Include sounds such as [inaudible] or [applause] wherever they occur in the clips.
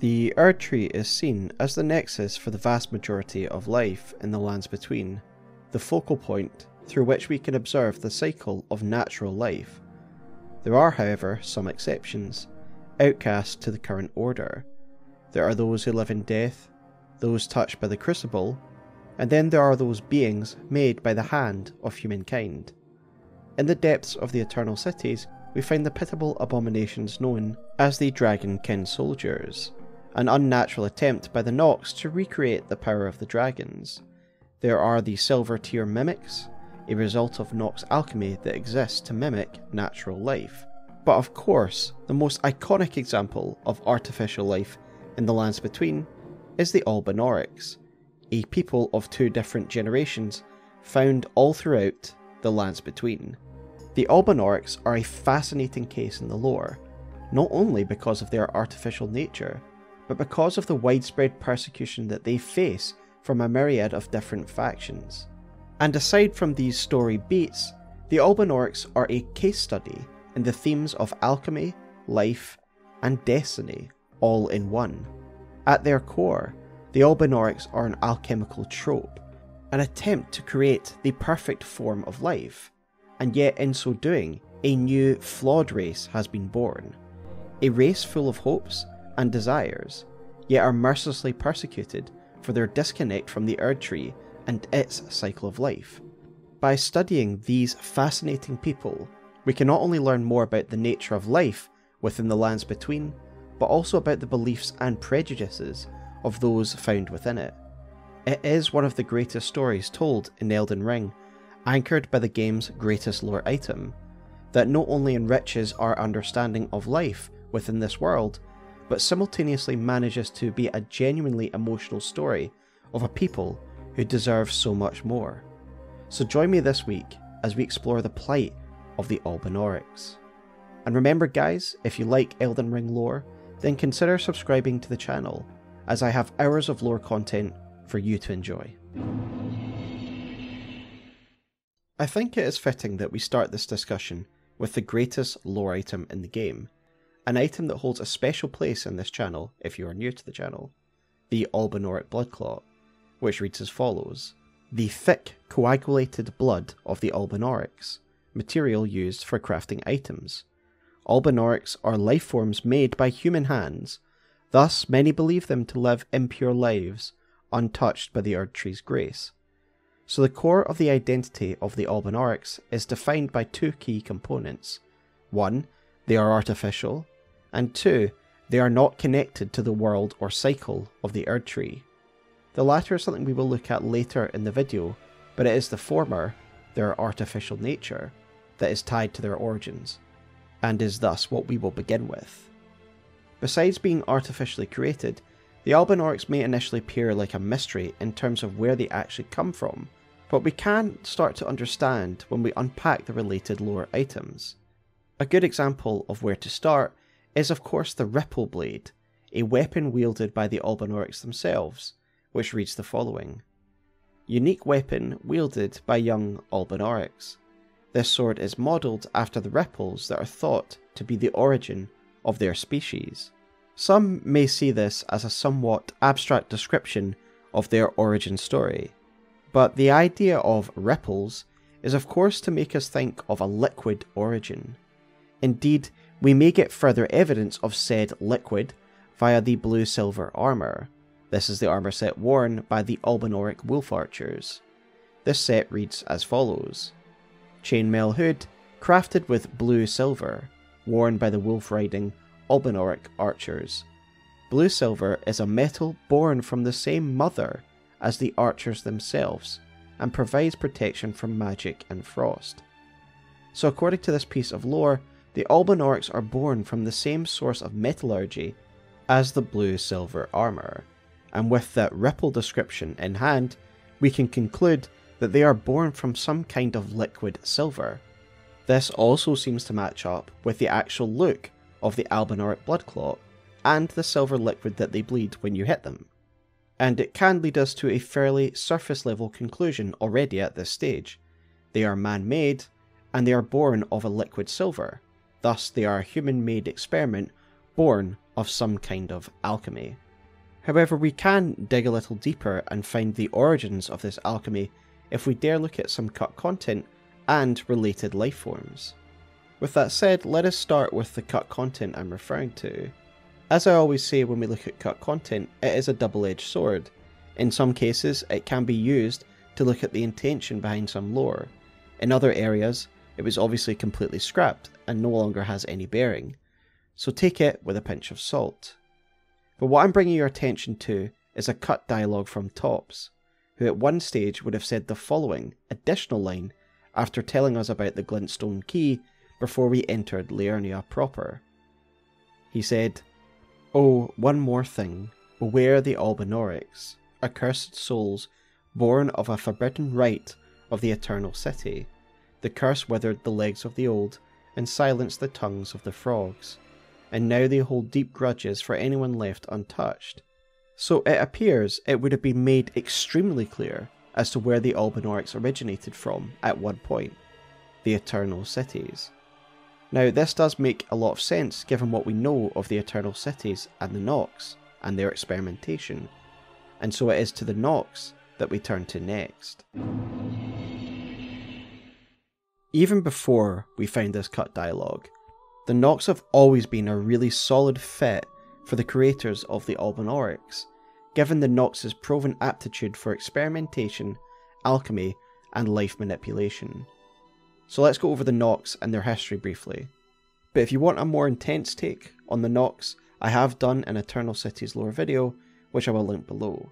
The Erd Tree is seen as the nexus for the vast majority of life in the lands between, the focal point through which we can observe the cycle of natural life. There are, however, some exceptions, outcasts to the current order. There are those who live in death, those touched by the crucible, and then there are those beings made by the hand of humankind. In the depths of the Eternal Cities, we find the pitiable abominations known as the Dragonkin Soldiers, an unnatural attempt by the Nox to recreate the power of the dragons. There are the Silver Tear Mimics, a result of Nox alchemy that exists to mimic natural life. But of course, the most iconic example of artificial life in the lands between is the Albinaurics, a people of two different generations found all throughout the lands between. The Albinaurics are a fascinating case in the lore, not only because of their artificial nature, but because of the widespread persecution that they face from a myriad of different factions. And aside from these story beats, the Albinaurics are a case study in the themes of alchemy, life, and destiny all in one. At their core, the Albinaurics are an alchemical trope, an attempt to create the perfect form of life, and yet in so doing, a new, flawed race has been born. A race full of hopes and desires, yet are mercilessly persecuted for their disconnect from the Erd Tree and its cycle of life. By studying these fascinating people, we can not only learn more about the nature of life within the lands between, but also about the beliefs and prejudices of those found within it. It is one of the greatest stories told in Elden Ring, anchored by the game's greatest lore item, that not only enriches our understanding of life within this world, but simultaneously manages to be a genuinely emotional story of a people who deserve so much more. So join me this week as we explore the plight of the Albinaurics. And remember, guys, if you like Elden Ring lore, then consider subscribing to the channel as I have hours of lore content for you to enjoy. I think it is fitting that we start this discussion with the greatest lore item in the game, an item that holds a special place in this channel if you are new to the channel, the Albinauric Blood Clot, which reads as follows The thick, coagulated blood of the Albinaurics, material used for crafting items. Albinaurics are life forms made by human hands Thus, many believe them to live impure lives, untouched by the Erd Tree's grace. So, the core of the identity of the Albinaurics is defined by two key components. One, they are artificial, and two, they are not connected to the world or cycle of the Erd Tree. The latter is something we will look at later in the video, but it is the former, their artificial nature, that is tied to their origins, and is thus what we will begin with. Besides being artificially created, the Albinaurics may initially appear like a mystery in terms of where they actually come from, but we can start to understand when we unpack the related lore items. A good example of where to start is of course the Ripple Blade, a weapon wielded by the Albinaurics themselves, which reads the following. Unique weapon wielded by young Albinaurics. This sword is modelled after the ripples that are thought to be the origin of their species. Some may see this as a somewhat abstract description of their origin story, but the idea of ripples is of course to make us think of a liquid origin. Indeed, we may get further evidence of said liquid via the blue silver armour. This is the armour set worn by the Albinauric Wolf Archers. This set reads as follows Chainmail hood, crafted with blue silver, worn by the wolf riding Albinauric archers. Blue silver is a metal born from the same mother as the archers themselves and provides protection from magic and frost. So, according to this piece of lore, the Albinaurics are born from the same source of metallurgy as the blue silver armour, and with that ripple description in hand, we can conclude that they are born from some kind of liquid silver. This also seems to match up with the actual look of the Albinauric blood clot and the silver liquid that they bleed when you hit them. And it can lead us to a fairly surface level conclusion already at this stage. They are man made, and they are born of a liquid silver, thus, they are a human made experiment born of some kind of alchemy. However, we can dig a little deeper and find the origins of this alchemy if we dare look at some cut content and related life forms. With that said, let us start with the cut content I'm referring to. As I always say when we look at cut content, it is a double edged sword. In some cases, it can be used to look at the intention behind some lore. In other areas, it was obviously completely scrapped and no longer has any bearing. So take it with a pinch of salt. But what I'm bringing your attention to is a cut dialogue from Thops, who at one stage would have said the following additional line after telling us about the Glintstone Key before we entered Liurnia proper. He said, Oh, one more thing. Beware the Albinaurics, accursed souls born of a forbidden rite of the Eternal City. The curse withered the legs of the old and silenced the tongues of the frogs, and now they hold deep grudges for anyone left untouched. So it appears it would have been made extremely clear as to where the Albinaurics originated from at one point the Eternal Cities. Now, this does make a lot of sense given what we know of the Eternal Cities and the Nox and their experimentation, and so it is to the Nox that we turn to next. Even before we find this cut dialogue, the Nox have always been a really solid fit for the creators of the Albinaurics, given the Nox's proven aptitude for experimentation, alchemy, and life manipulation. So let's go over the Nox and their history briefly. But if you want a more intense take on the Nox, I have done an Eternal Cities lore video, which I will link below.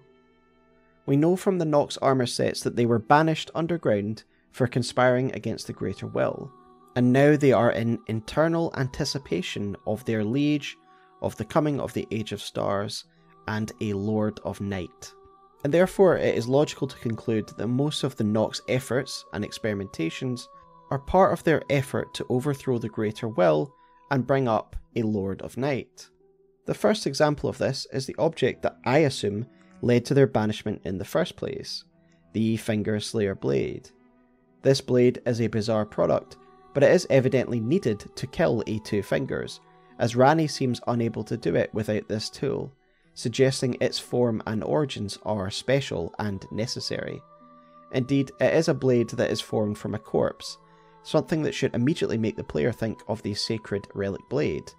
We know from the Nox armour sets that they were banished underground for conspiring against the Greater Will, and now they are in internal anticipation of their liege, of the coming of the Age of Stars, and a Lord of Night. And therefore, it is logical to conclude that most of the Nox efforts and experimentations are part of their effort to overthrow the Greater Will and bring up a Lord of Night. The first example of this is the object that I assume led to their banishment in the first place the Finger Slayer Blade. This blade is a bizarre product, but it is evidently needed to kill A2 Fingers, as Ranni seems unable to do it without this tool, suggesting its form and origins are special and necessary. Indeed, it is a blade that is formed from a corpse, something that should immediately make the player think of the Sacred Relic Blade,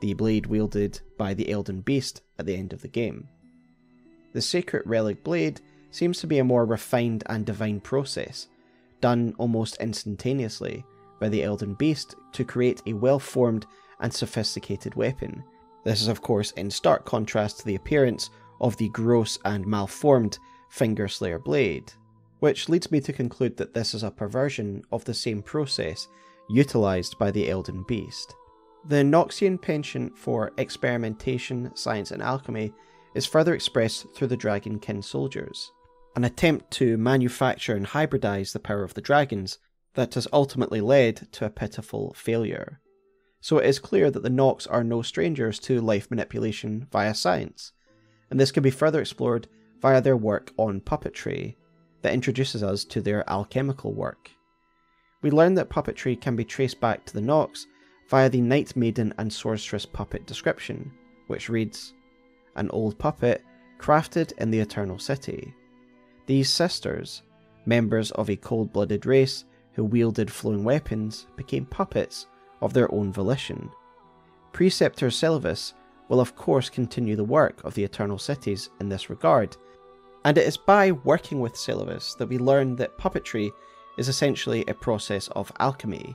the blade wielded by the Elden Beast at the end of the game. The Sacred Relic Blade seems to be a more refined and divine process, done almost instantaneously by the Elden Beast to create a well formed and sophisticated weapon. This is, of course, in stark contrast to the appearance of the gross and malformed Finger Slayer blade, which leads me to conclude that this is a perversion of the same process utilised by the Elden Beast. The Noxian penchant for experimentation, science, and alchemy is further expressed through the Dragonkin soldiers an attempt to manufacture and hybridize the power of the dragons that has ultimately led to a pitiful failure. So it is clear that the Nox are no strangers to life manipulation via science, and this can be further explored via their work on puppetry that introduces us to their alchemical work. We learn that puppetry can be traced back to the Nox via the Night Maiden and Sorceress puppet description, which reads An old puppet crafted in the Eternal City. These sisters, members of a cold blooded race who wielded flowing weapons, became puppets of their own volition. Preceptor Seluvis will, of course, continue the work of the Eternal Cities in this regard, and it is by working with Seluvis that we learn that puppetry is essentially a process of alchemy,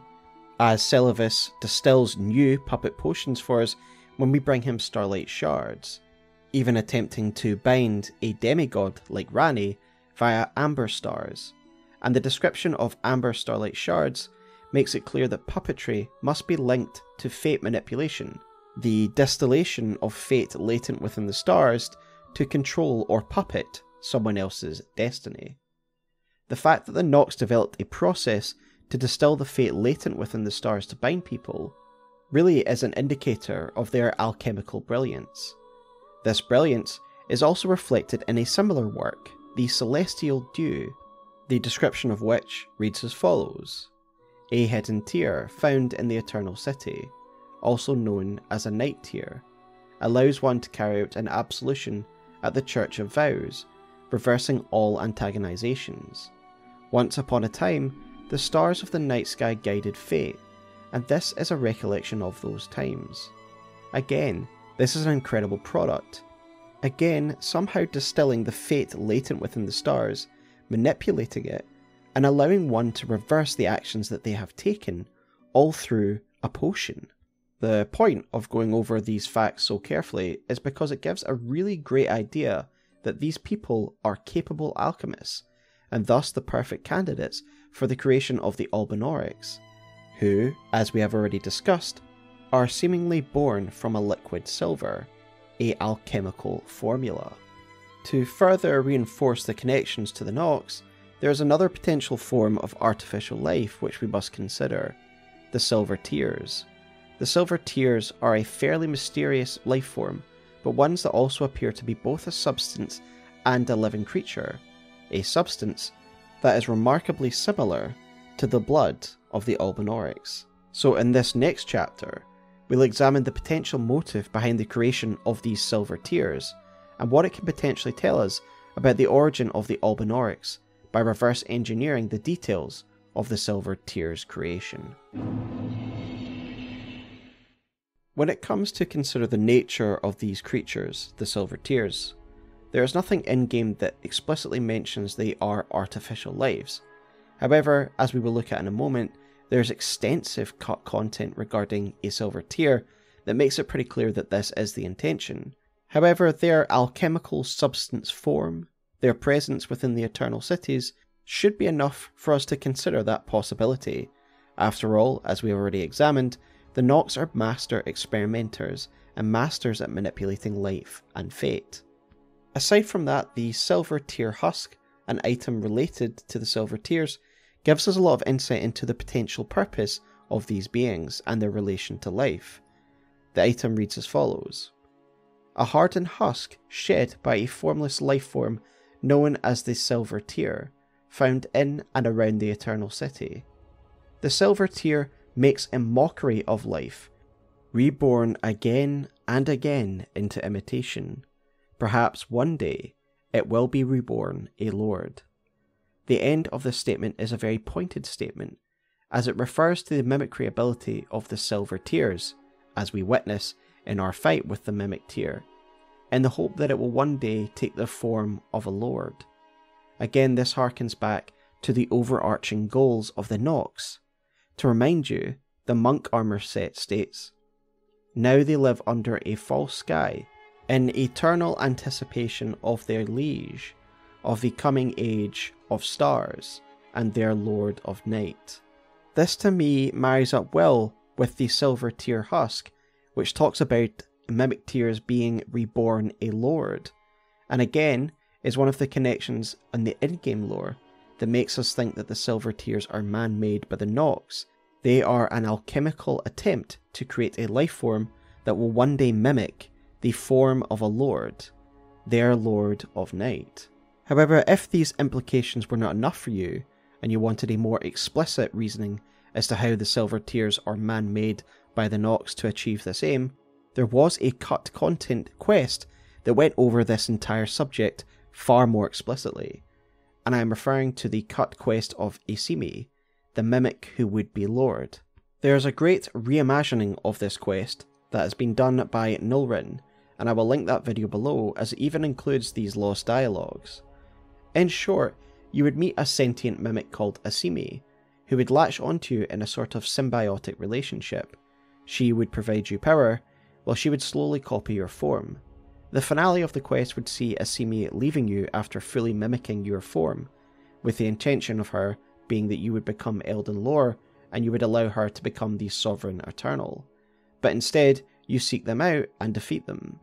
as Seluvis distills new puppet potions for us when we bring him starlight shards, even attempting to bind a demigod like Ranni via amber stars, and the description of amber starlight shards makes it clear that puppetry must be linked to fate manipulation, the distillation of fate latent within the stars to control or puppet someone else's destiny. The fact that the Nox developed a process to distill the fate latent within the stars to bind people really is an indicator of their alchemical brilliance. This brilliance is also reflected in a similar work the celestial dew, the description of which reads as follows A hidden tear found in the eternal city, also known as a night tear, allows one to carry out an absolution at the Church of Vows, reversing all antagonizations. Once upon a time, the stars of the night sky guided fate, and this is a recollection of those times. Again, this is an incredible product. Again, somehow distilling the fate latent within the stars, manipulating it, and allowing one to reverse the actions that they have taken, all through a potion. The point of going over these facts so carefully is because it gives a really great idea that these people are capable alchemists, and thus the perfect candidates for the creation of the Albinaurics, who, as we have already discussed, are seemingly born from a liquid silver, a alchemical formula. To further reinforce the connections to the Nox, there is another potential form of artificial life which we must consider the Silver Tears. The Silver Tears are a fairly mysterious life form, but ones that also appear to be both a substance and a living creature, a substance that is remarkably similar to the blood of the Albinaurics. So, in this next chapter, we'll examine the potential motive behind the creation of these Silver Tears and what it can potentially tell us about the origin of the Albinaurics by reverse engineering the details of the Silver Tears creation. When it comes to consider the nature of these creatures, the Silver Tears, there is nothing in game that explicitly mentions they are artificial lives. However, as we will look at in a moment, there is extensive cut content regarding a Silver Tear that makes it pretty clear that this is the intention. However, their alchemical substance form, their presence within the Eternal Cities, should be enough for us to consider that possibility. After all, as we already examined, the Nox are master experimenters and masters at manipulating life and fate. Aside from that, the Silver Tear Husk, an item related to the Silver Tears, gives us a lot of insight into the potential purpose of these beings and their relation to life. The item reads as follows A hardened husk shed by a formless life form known as the Silver Tear, found in and around the Eternal City. The Silver Tear makes a mockery of life, reborn again and again into imitation. Perhaps one day it will be reborn a lord. The end of this statement is a very pointed statement, as it refers to the mimicry ability of the Silver Tears, as we witness in our fight with the Mimic Tear, in the hope that it will one day take the form of a lord. Again, this harkens back to the overarching goals of the Nox, to remind you, the monk armor set states Now they live under a false sky, in eternal anticipation of their liege, of the coming age of stars, and their lord of night. This to me marries up well with the silver tear husk, which talks about mimic tears being reborn a lord, and again is one of the connections in the in game lore that makes us think that the Silver Tears are man made by the Nox. They are an alchemical attempt to create a life form that will one day mimic the form of a lord, their Lord of Night. However, if these implications were not enough for you, and you wanted a more explicit reasoning as to how the Silver Tears are man made by the Nox to achieve this aim, there was a cut content quest that went over this entire subject far more explicitly and I am referring to the cut quest of Asimi, the mimic who would be Lord. There is a great reimagining of this quest that has been done by Nullrin, and I will link that video below as it even includes these lost dialogues. In short, you would meet a sentient mimic called Asimi, who would latch onto you in a sort of symbiotic relationship. She would provide you power, while she would slowly copy your form. The finale of the quest would see Asimi leaving you after fully mimicking your form, with the intention of her being that you would become Elden Lord and you would allow her to become the Sovereign Eternal. But instead, you seek them out and defeat them.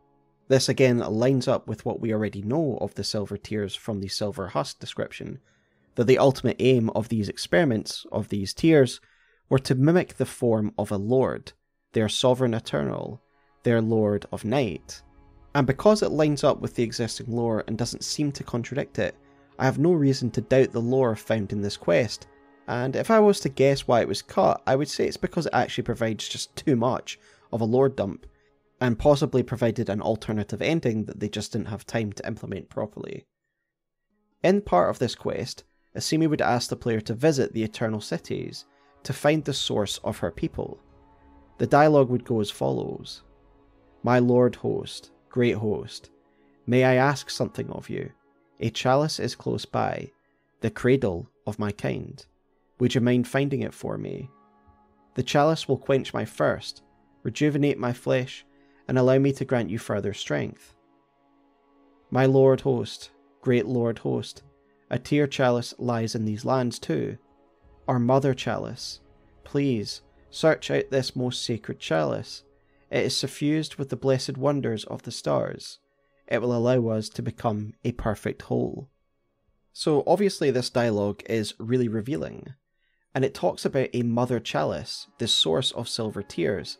This again lines up with what we already know of the Silver Tears from the Silver Husk description, that the ultimate aim of these experiments, of these tears, were to mimic the form of a lord, their Sovereign Eternal, their Lord of Night, and because it lines up with the existing lore and doesn't seem to contradict it, I have no reason to doubt the lore found in this quest. And if I was to guess why it was cut, I would say it's because it actually provides just too much of a lore dump. And possibly provided an alternative ending that they just didn't have time to implement properly. In part of this quest, Asimi would ask the player to visit the Eternal Cities to find the source of her people. The dialogue would go as follows My Lord Host, Great Host, may I ask something of you? A chalice is close by, the cradle of my kind. Would you mind finding it for me? The chalice will quench my thirst, rejuvenate my flesh, and allow me to grant you further strength. My Lord Host, great Lord Host, a tear chalice lies in these lands too. Our mother chalice, please search out this most sacred chalice. It is suffused with the blessed wonders of the stars. It will allow us to become a perfect whole. So, obviously, this dialogue is really revealing, and it talks about a mother chalice, the source of silver tears,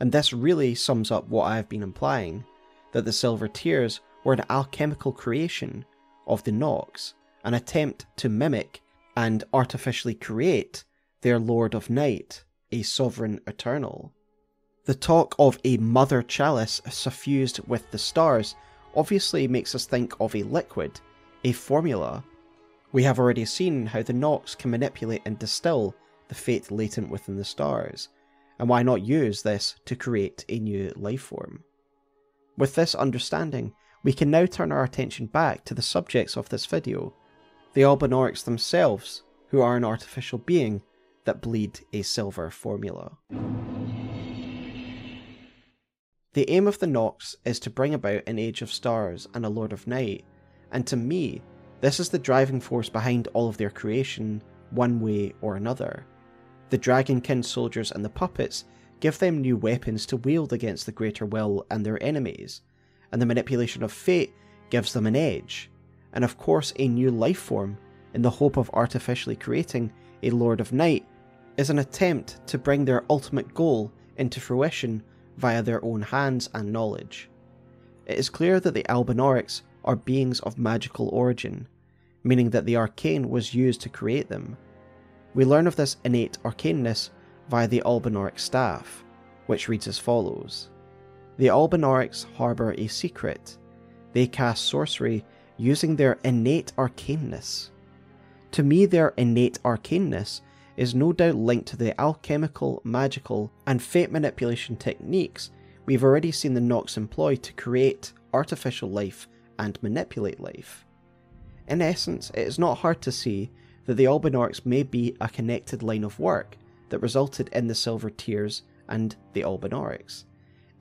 and this really sums up what I have been implying that the silver tears were an alchemical creation of the Nox, an attempt to mimic and artificially create their Lord of Night, a sovereign eternal. The talk of a mother chalice suffused with the stars obviously makes us think of a liquid, a formula. We have already seen how the Nox can manipulate and distill the fate latent within the stars, and why not use this to create a new life form? With this understanding, we can now turn our attention back to the subjects of this video, the Albinaurics themselves, who are an artificial being that bleed a silver formula. The aim of the Nox is to bring about an Age of Stars and a Lord of Night, and to me, this is the driving force behind all of their creation, one way or another. The Dragonkin soldiers and the puppets give them new weapons to wield against the Greater Will and their enemies, and the manipulation of fate gives them an edge, and of course a new life form in the hope of artificially creating a Lord of Night is an attempt to bring their ultimate goal into fruition via their own hands and knowledge. It is clear that the Albinaurics are beings of magical origin, meaning that the arcane was used to create them. We learn of this innate arcaneness via the Albinauric staff, which reads as follows The Albinaurics harbour a secret. They cast sorcery using their innate arcaneness. To me, their innate arcaneness is no doubt linked to the alchemical, magical, and fate manipulation techniques we've already seen the Nox employ to create artificial life and manipulate life. In essence, it is not hard to see that the Albinaurics may be a connected line of work that resulted in the Silver Tears and the Albinaurics,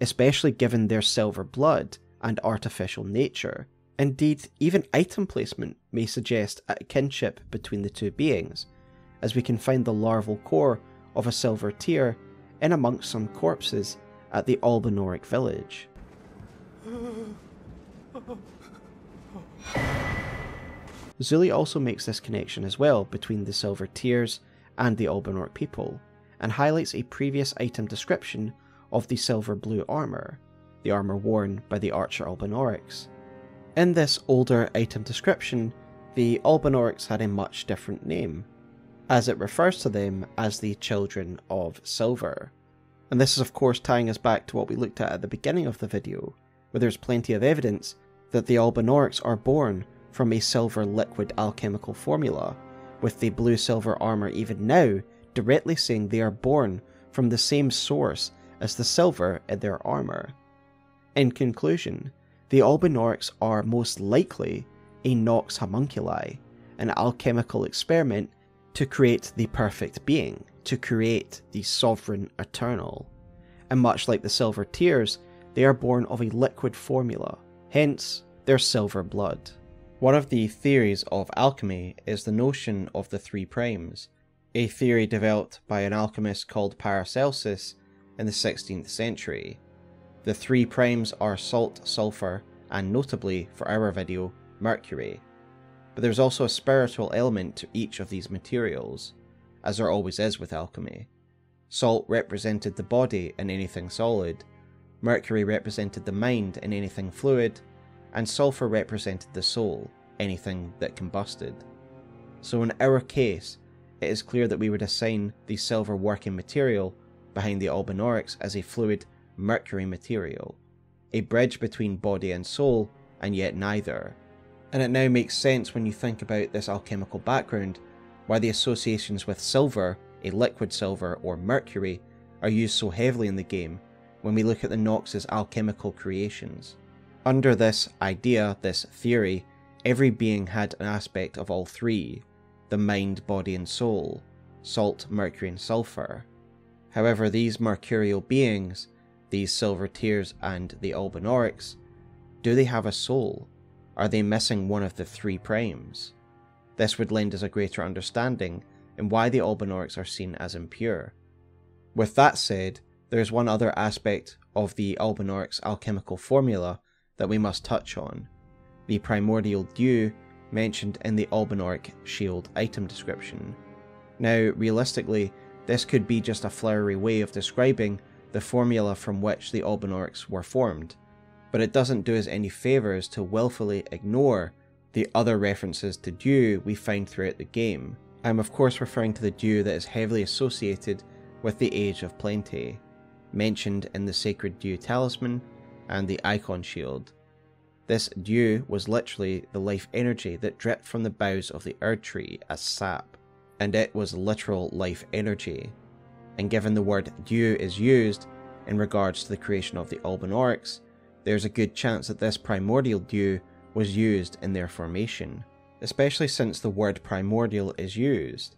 especially given their silver blood and artificial nature. Indeed, even item placement may suggest a kinship between the two beings, as we can find the larval core of a silver tear in amongst some corpses at the Albinauric village. [laughs] Zullie also makes this connection as well between the silver tears and the Albinauric people, and highlights a previous item description of the silver blue armour, the armour worn by the Archer Albinaurics. In this older item description, the Albinaurics had a much different name, as it refers to them as the Children of Silver. And this is of course tying us back to what we looked at at the beginning of the video, where there's plenty of evidence that the Albinaurics are born from a silver liquid alchemical formula, with the blue silver armour even now directly saying they are born from the same source as the silver in their armour. In conclusion, the Albinaurics are most likely a Nox homunculi, an alchemical experiment to create the perfect being, to create the sovereign eternal. And much like the Silver Tears, they are born of a liquid formula, hence their silver blood. One of the theories of alchemy is the notion of the three primes, a theory developed by an alchemist called Paracelsus in the 16th century. The three primes are salt, sulfur, and notably, for our video, mercury but there's also a spiritual element to each of these materials, as there always is with alchemy. Salt represented the body in anything solid, mercury represented the mind in anything fluid, and sulfur represented the soul, anything that combusted. So in our case, it is clear that we would assign the silver working material behind the Albinaurics as a fluid mercury material, a bridge between body and soul, and yet neither. And it now makes sense when you think about this alchemical background, why the associations with silver, a liquid silver, or mercury are used so heavily in the game when we look at the Nox's alchemical creations. Under this idea, this theory, every being had an aspect of all three the mind, body, and soul salt, mercury, and sulfur. However, these mercurial beings, these silver tears and the Albinaurics, do they have a soul? Are they missing one of the three primes? This would lend us a greater understanding in why the Albinaurics are seen as impure. With that said, there is one other aspect of the Albinaurics alchemical formula that we must touch on the primordial dew mentioned in the Albinauric shield item description. Now, realistically, this could be just a flowery way of describing the formula from which the Albinaurics were formed, but it doesn't do us any favours to willfully ignore the other references to dew we find throughout the game. I'm of course referring to the dew that is heavily associated with the Age of Plenty, mentioned in the Sacred Dew Talisman and the Icon Shield. This dew was literally the life energy that dripped from the boughs of the Erd tree as sap, and it was literal life energy. And given the word dew is used in regards to the creation of the Albinaurics, there's a good chance that this primordial dew was used in their formation, especially since the word primordial is used.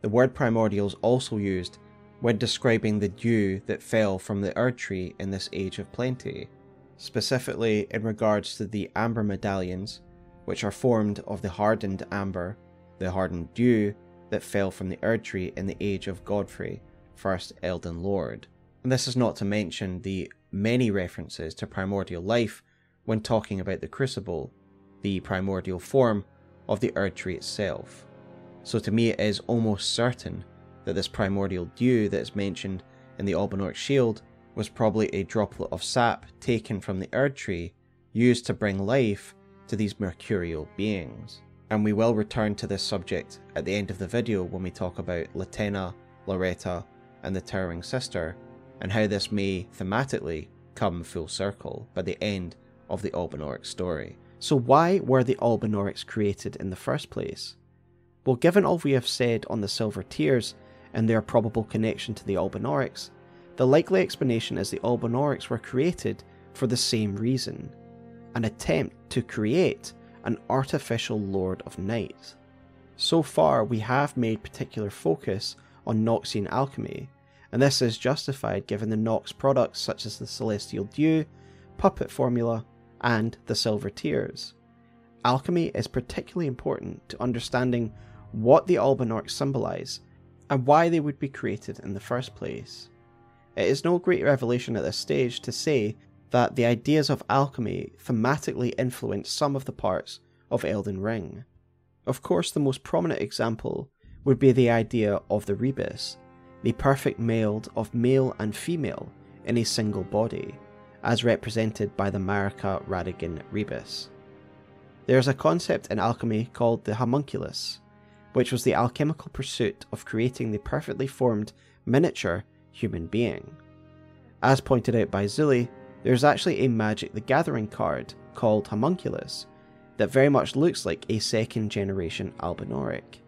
The word primordial is also used when describing the dew that fell from the Erd tree in this age of plenty, specifically in regards to the amber medallions, which are formed of the hardened amber, the hardened dew that fell from the Erd tree in the age of Godfrey, first Elden Lord. And this is not to mention the many references to primordial life when talking about the crucible, the primordial form of the Erd tree itself. So to me it is almost certain that this primordial dew that is mentioned in the Albinauric shield was probably a droplet of sap taken from the Erd tree used to bring life to these mercurial beings. And we will return to this subject at the end of the video when we talk about Latenna, Loretta, and the Towering Sister, and how this may thematically come full circle by the end of the Albinauric story. So why were the Albinaurics created in the first place? Well, given all we have said on the Silver Tears and their probable connection to the Albinaurics, the likely explanation is the Albinaurics were created for the same reason an attempt to create an artificial Lord of Night. So far, we have made particular focus on Noxian alchemy, and this is justified given the Nox products such as the Celestial Dew, Puppet Formula, and the Silver Tears. Alchemy is particularly important to understanding what the Albinaurics symbolise and why they would be created in the first place. It is no great revelation at this stage to say that the ideas of alchemy thematically influence some of the parts of Elden Ring. Of course, the most prominent example would be the idea of the rebus, the perfect meld of male and female in a single body, as represented by the Marika Radagon rebus. There is a concept in alchemy called the homunculus, which was the alchemical pursuit of creating the perfectly formed miniature human being. As pointed out by Zullie, there is actually a Magic the Gathering card called Homunculus that very much looks like a second generation Albinauric.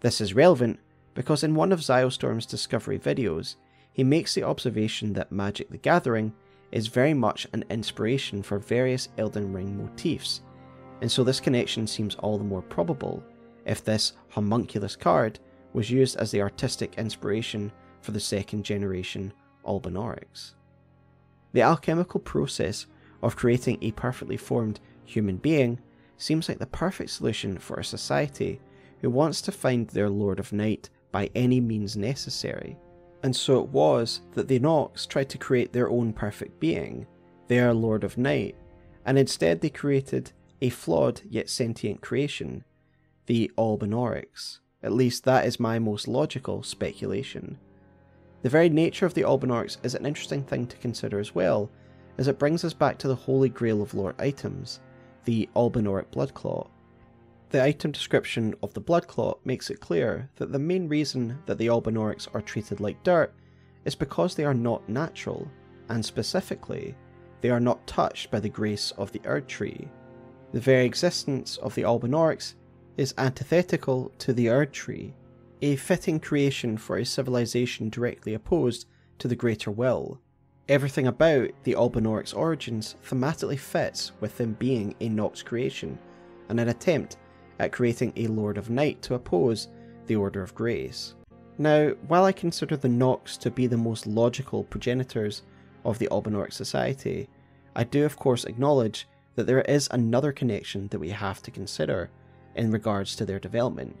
This is relevant because in one of Ziostorm's discovery videos, he makes the observation that Magic the Gathering is very much an inspiration for various Elden Ring motifs, and so this connection seems all the more probable if this homunculus card was used as the artistic inspiration for the second generation Albinaurics. The alchemical process of creating a perfectly formed human being seems like the perfect solution for a society who wants to find their Lord of Night by any means necessary. And so it was that the Nox tried to create their own perfect being, their Lord of Night, and instead they created a flawed yet sentient creation, the Albinaurics. At least that is my most logical speculation. The very nature of the Albinaurics is an interesting thing to consider as well, as it brings us back to the holy grail of lore items, the Albinauric Bloodclot. The item description of the Bloodclot makes it clear that the main reason that the Albinaurics are treated like dirt is because they are not natural, and specifically, they are not touched by the grace of the Erd Tree. The very existence of the Albinaurics is antithetical to the Erd Tree, a fitting creation for a civilization directly opposed to the Greater Will. Everything about the Albinaurics' origins thematically fits with them being a Nox creation, and an attempt at creating a Lord of Night to oppose the Order of Grace. Now, while I consider the Nox to be the most logical progenitors of the Albinauric society, I do of course acknowledge that there is another connection that we have to consider in regards to their development,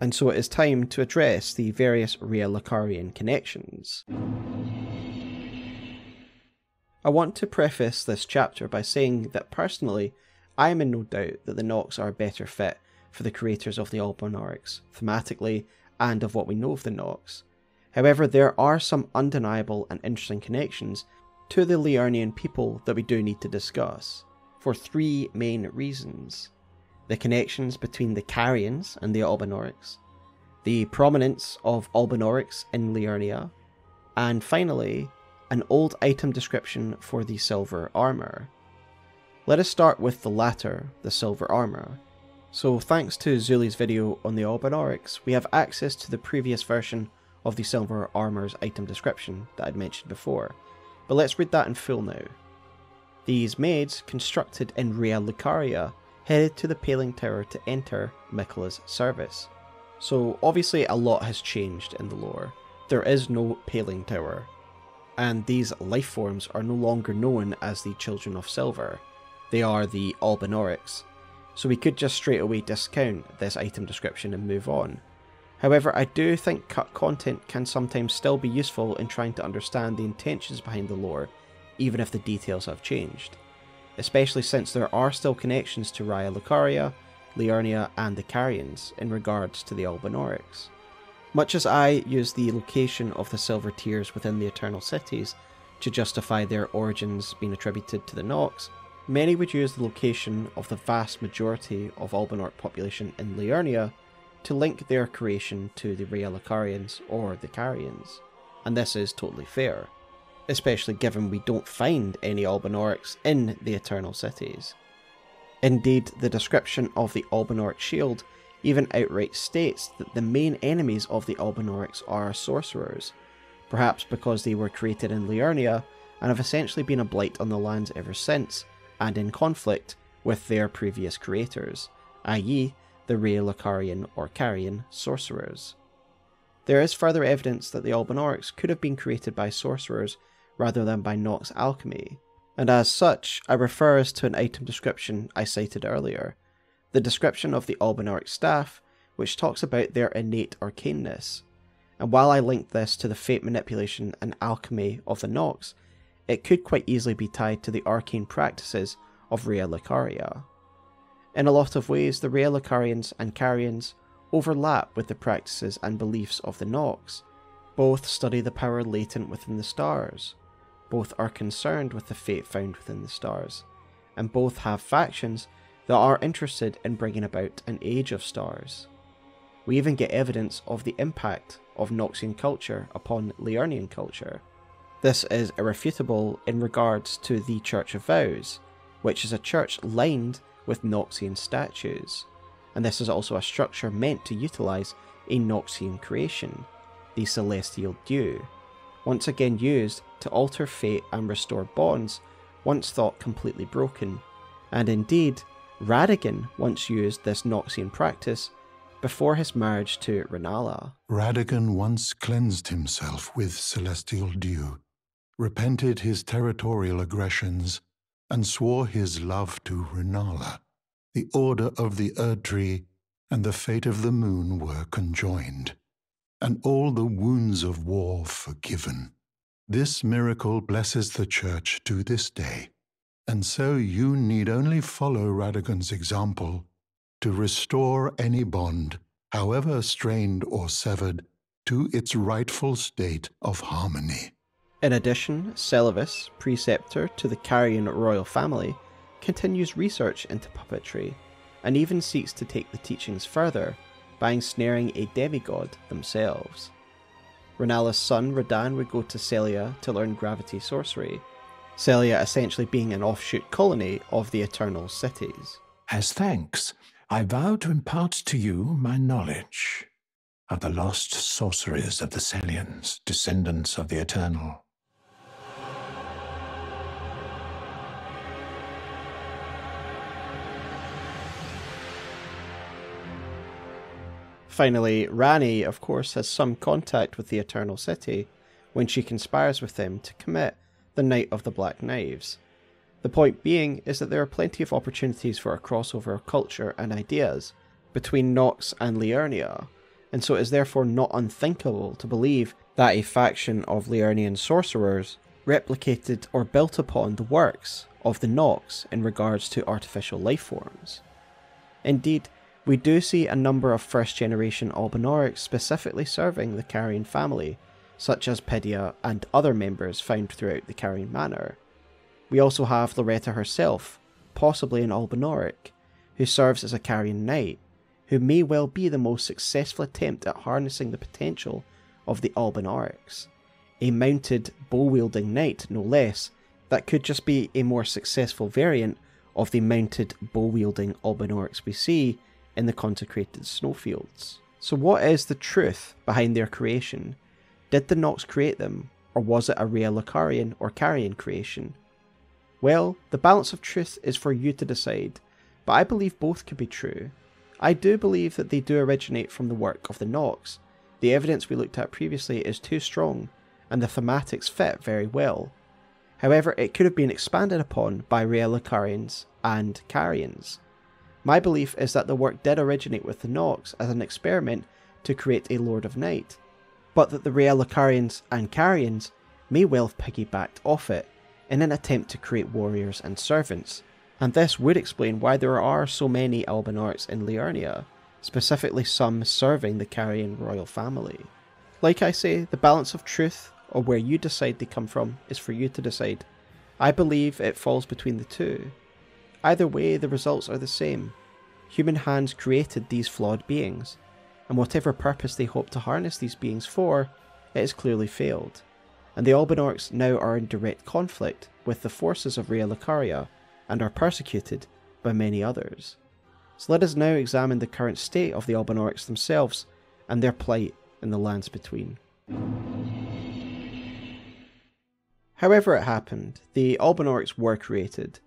and so it is time to address the various Raya Lucarian connections. I want to preface this chapter by saying that personally, I am in no doubt that the Nox are a better fit for the creators of the Albinaurics, thematically and of what we know of the Nox. However, there are some undeniable and interesting connections to the Liurnian people that we do need to discuss, for three main reasons. The connections between the Carians and the Albinaurics, the prominence of Albinaurics in Liurnia, and finally, an old item description for the silver armour. Let us start with the latter, the silver armour. So thanks to Zullie's video on the Albinaurics, we have access to the previous version of the Silver Armour's item description that I'd mentioned before, but let's read that in full now. These maids, constructed in Raya Lucaria, headed to the Paling Tower to enter Miquella's service. So obviously a lot has changed in the lore. There is no Paling Tower, and these life forms are no longer known as the Children of Silver. They are the Albinaurics, so we could just straight away discount this item description and move on. However, I do think cut content can sometimes still be useful in trying to understand the intentions behind the lore, even if the details have changed. Especially since there are still connections to Raya Lucaria, Liurnia, and the Carians in regards to the Albinaurics. Much as I use the location of the Silver Tears within the Eternal Cities to justify their origins being attributed to the Nox, Many would use the location of the vast majority of Albinauric population in Liurnia to link their creation to the Raya Lucarians or the Carians, and this is totally fair, especially given we don't find any Albinaurics in the Eternal Cities. Indeed, the description of the Albinauric shield even outright states that the main enemies of the Albinaurics are sorcerers, perhaps because they were created in Liurnia and have essentially been a blight on the lands ever since, and in conflict with their previous creators, i.e., the Lucarian or Carian sorcerers. There is further evidence that the Albinaurics could have been created by sorcerers rather than by Nox alchemy, and as such, I refer us to an item description I cited earlier, the description of the Albinauric staff, which talks about their innate arcaneness. And while I linked this to the fate manipulation and alchemy of the Nox, it could quite easily be tied to the arcane practices of Raya Lucaria. In a lot of ways, the Raya Lucarians and Carians overlap with the practices and beliefs of the Nox. Both study the power latent within the stars, both are concerned with the fate found within the stars, and both have factions that are interested in bringing about an age of stars. We even get evidence of the impact of Noxian culture upon Liurnian culture. This is irrefutable in regards to the Church of Vows, which is a church lined with Noxian statues, and this is also a structure meant to utilise a Noxian creation, the Celestial Dew, once again used to alter fate and restore bonds once thought completely broken, and indeed, Radagon once used this Noxian practice before his marriage to Rennala. Radagon once cleansed himself with celestial dew repented his territorial aggressions, and swore his love to Rennala. The order of the Erdtree and the fate of the moon were conjoined, and all the wounds of war forgiven. This miracle blesses the Church to this day, and so you need only follow Radagon's example to restore any bond, however strained or severed, to its rightful state of harmony. In addition, Seluvis, preceptor to the Carian royal family, continues research into puppetry and even seeks to take the teachings further by ensnaring a demigod themselves. Rennala's son Radahn would go to Sellia to learn gravity sorcery, Sellia essentially being an offshoot colony of the Eternal Cities. As thanks, I vow to impart to you my knowledge of the lost sorceries of the Sellians, descendants of the Eternal. Finally, Ranni, of course, has some contact with the Eternal City when she conspires with them to commit the Night of the Black Knives. The point being is that there are plenty of opportunities for a crossover of culture and ideas between Nox and Liurnia, and so it is therefore not unthinkable to believe that a faction of Liurnian sorcerers replicated or built upon the works of the Nox in regards to artificial life forms. Indeed, we do see a number of first generation Albinaurics specifically serving the Carian family, such as Pidia and other members found throughout the Carian Manor. We also have Loretta herself, possibly an Albinauric, who serves as a Carian knight, who may well be the most successful attempt at harnessing the potential of the Albinaurics. A mounted, bow wielding knight, no less, that could just be a more successful variant of the mounted, bow wielding Albinaurics we see in the consecrated snowfields. So, what is the truth behind their creation? Did the Nox create them, or was it a Raya Lucarian or Carian creation? Well, the balance of truth is for you to decide, but I believe both could be true. I do believe that they do originate from the work of the Nox. The evidence we looked at previously is too strong, and the thematics fit very well. However, it could have been expanded upon by Raya Lucarians and Carians. My belief is that the work did originate with the Nox as an experiment to create a Lord of Night, but that the Raya Lucarians and Carians may well have piggybacked off it in an attempt to create warriors and servants, and this would explain why there are so many Albinaurics in Liurnia, specifically some serving the Carian royal family. Like I say, the balance of truth, or where you decide they come from, is for you to decide. I believe it falls between the two, Either way, the results are the same. Human hands created these flawed beings, and whatever purpose they hope to harness these beings for, it has clearly failed. And the Albinaurics now are in direct conflict with the forces of Raya Lucaria and are persecuted by many others. So let us now examine the current state of the Albinaurics themselves and their plight in the lands between. However it happened, the Albinaurics were created,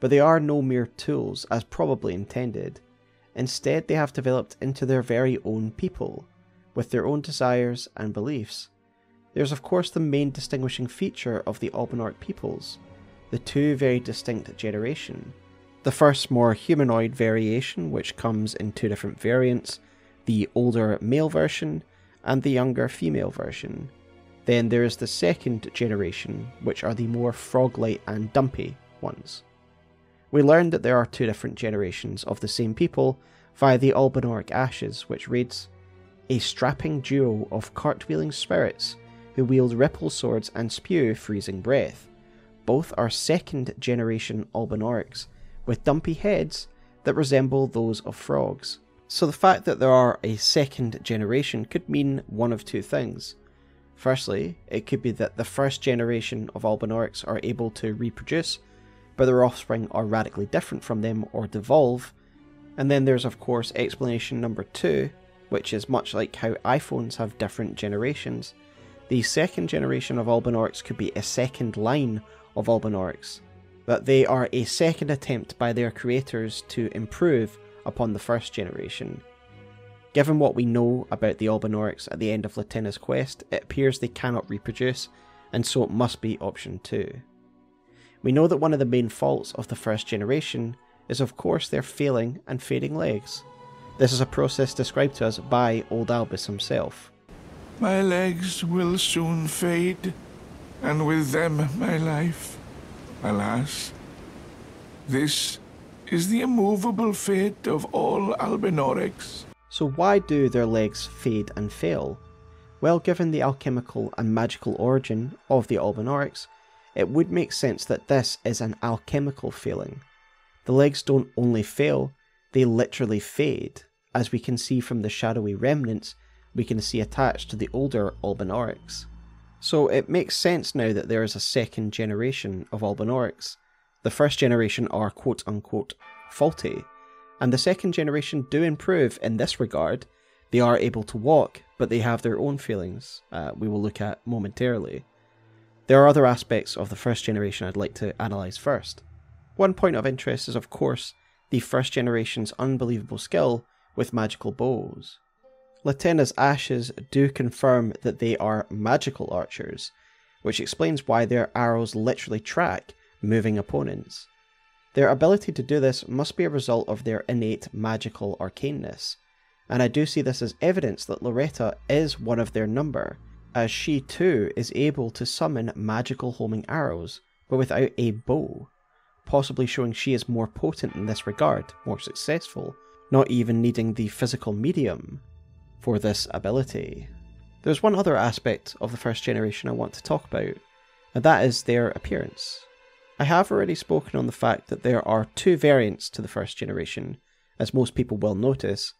but they are no mere tools as probably intended. Instead, they have developed into their very own people, with their own desires and beliefs. There's, of course, the main distinguishing feature of the Albinauric peoples the two very distinct generation. The first more humanoid variation, which comes in two different variants the older male version and the younger female version. Then there is the second generation, which are the more frog-like and dumpy ones we learn that there are two different generations of the same people via the Albinauric Ashes, which reads A strapping duo of cartwheeling spirits who wield ripple swords and spew freezing breath. Both are second generation Albinaurics, with dumpy heads that resemble those of frogs. So the fact that there are a second generation could mean one of two things. Firstly, it could be that the first generation of Albinaurics are able to reproduce but their offspring are radically different from them or devolve. And then there's, of course, explanation number two, which is much like how iPhones have different generations. The second generation of Albinaurics could be a second line of Albinaurics, that they are a second attempt by their creators to improve upon the first generation. Given what we know about the Albinaurics at the end of Latenna's quest, it appears they cannot reproduce, and so it must be option 2. We know that one of the main faults of the first generation is, of course, their failing and fading legs. This is a process described to us by Old Albus himself. My legs will soon fade, and with them my life. Alas, this is the immovable fate of all Albinaurics. So, why do their legs fade and fail? Well, given the alchemical and magical origin of the Albinaurics, it would make sense that this is an alchemical failing. The legs don't only fail, they literally fade, as we can see from the shadowy remnants we can see attached to the older Albinaurics. So it makes sense now that there is a second generation of Albinaurics. The first generation are quote unquote faulty, and the second generation do improve in this regard. They are able to walk, but they have their own feelings, uh, we will look at momentarily. There are other aspects of the first generation I'd like to analyse first. One point of interest is, of course, the first generation's unbelievable skill with magical bows. Latenna's ashes do confirm that they are magical archers, which explains why their arrows literally track moving opponents. Their ability to do this must be a result of their innate magical arcaneness, and I do see this as evidence that Loretta is one of their number, as she too is able to summon magical homing arrows, but without a bow, possibly showing she is more potent in this regard, more successful, not even needing the physical medium for this ability. There's one other aspect of the first generation I want to talk about, and that is their appearance. I have already spoken on the fact that there are two variants to the first generation, as most people will notice.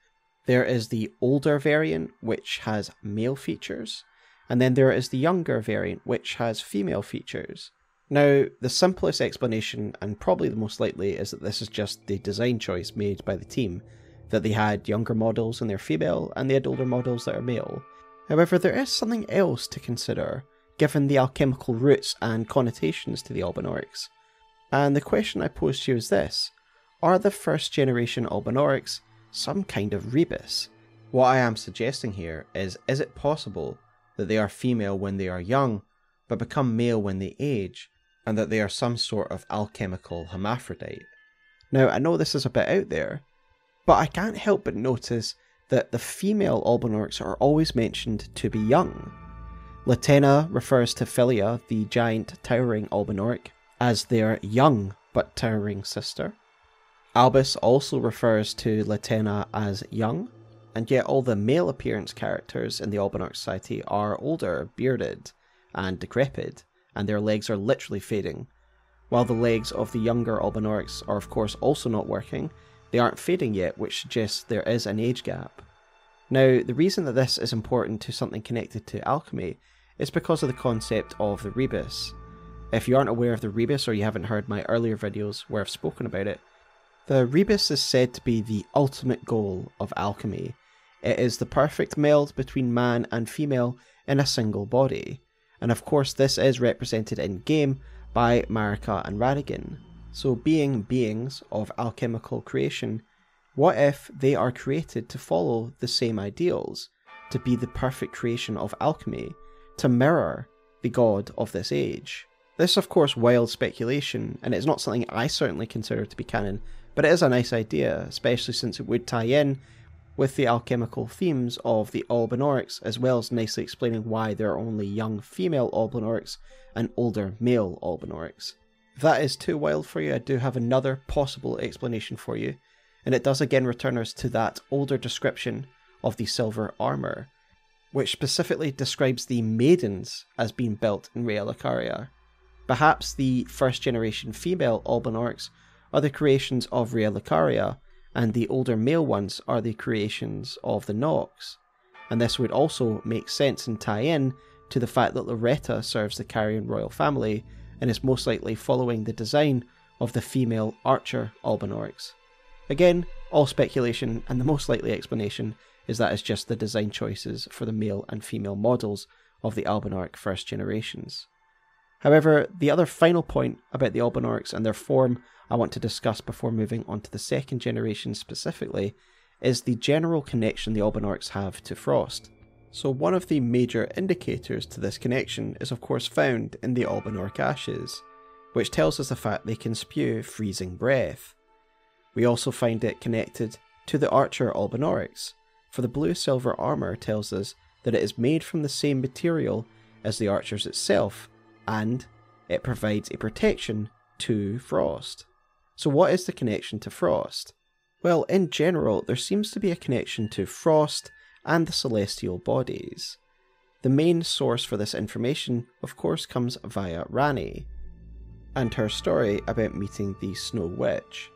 There is the older variant, which has male features, and then there is the younger variant, which has female features. Now, the simplest explanation, and probably the most likely, is that this is just the design choice made by the team, that they had younger models and they're female, and they had older models that are male. However, there is something else to consider, given the alchemical roots and connotations to the Albinaurics. And the question I pose to you is this Are the first generation Albinaurics some kind of rebus? What I am suggesting here is is it possible that they are female when they are young, but become male when they age, and that they are some sort of alchemical hermaphrodite? Now, I know this is a bit out there, but I can't help but notice that the female Albinaurics are always mentioned to be young. Latenna refers to Philia, the giant towering Albinauric, as their young but towering sister. Albus also refers to Latenna as young, and yet all the male appearance characters in the Albinauric Society are older, bearded, and decrepit, and their legs are literally fading. While the legs of the younger Albinaurics are, of course, also not working, they aren't fading yet, which suggests there is an age gap. Now, the reason that this is important to something connected to alchemy is because of the concept of the rebus. If you aren't aware of the rebus or you haven't heard my earlier videos where I've spoken about it, the rebus is said to be the ultimate goal of alchemy. It is the perfect meld between man and female in a single body. And of course, this is represented in game by Marika and Radagon. So, being beings of alchemical creation, what if they are created to follow the same ideals, to be the perfect creation of alchemy, to mirror the god of this age? This, of course, wild speculation, and it's not something I certainly consider to be canon, but it is a nice idea, especially since it would tie in with the alchemical themes of the Albinaurics, as well as nicely explaining why there are only young female Albinaurics and older male Albinaurics. If that is too wild for you, I do have another possible explanation for you, and it does again return us to that older description of the silver armour, which specifically describes the maidens as being built in Raya Perhaps the first generation female Albinaurics are the creations of Raya Lucaria, and the older male ones are the creations of the Nox. And this would also make sense and tie in to the fact that Loretta serves the Carian royal family and is most likely following the design of the female archer Albinaurics. Again, all speculation, and the most likely explanation is that it's just the design choices for the male and female models of the Albinauric first generations. However, the other final point about the Albinaurics and their form I want to discuss before moving on to the second generation specifically is the general connection the Albinaurics have to Frost. So, one of the major indicators to this connection is, of course, found in the Albinauric ashes, which tells us the fact they can spew freezing breath. We also find it connected to the Archer Albinaurics, for the blue silver armour tells us that it is made from the same material as the Archers itself, and it provides a protection to Frost. So, what is the connection to Frost? Well, in general, there seems to be a connection to Frost and the celestial bodies. The main source for this information, of course, comes via Ranni and her story about meeting the Snow Witch.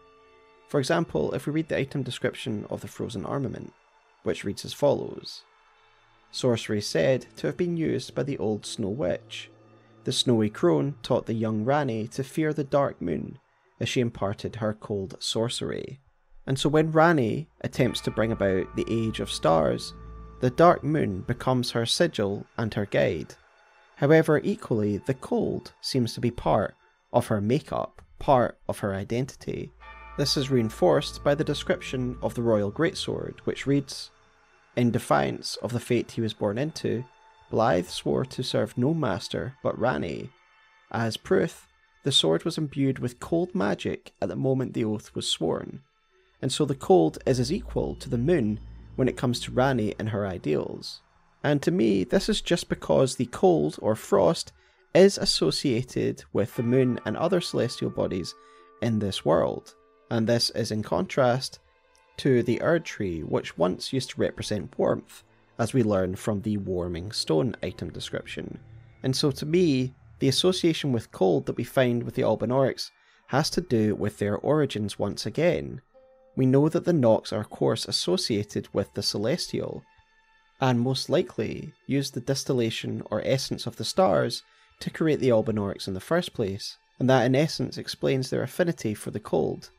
For example, if we read the item description of the frozen armament, which reads as follows sorcery said to have been used by the old Snow Witch. The snowy crone taught the young Ranni to fear the dark moon as she imparted her cold sorcery. And so when Ranni attempts to bring about the age of stars, the dark moon becomes her sigil and her guide. However, equally, the cold seems to be part of her makeup, part of her identity. This is reinforced by the description of the royal greatsword, which reads In defiance of the fate he was born into, Blaidd swore to serve no master but Ranni. As proof, the sword was imbued with cold magic at the moment the oath was sworn, and so the cold is as equal to the moon when it comes to Ranni and her ideals. And to me, this is just because the cold or frost is associated with the moon and other celestial bodies in this world, and this is in contrast to the Erdtree, which once used to represent warmth as we learn from the warming stone item description. And so to me, the association with cold that we find with the Albinaurics has to do with their origins once again. We know that the Nox are of course associated with the celestial, and most likely used the distillation or essence of the stars to create the Albinaurics in the first place, and that in essence explains their affinity for the cold.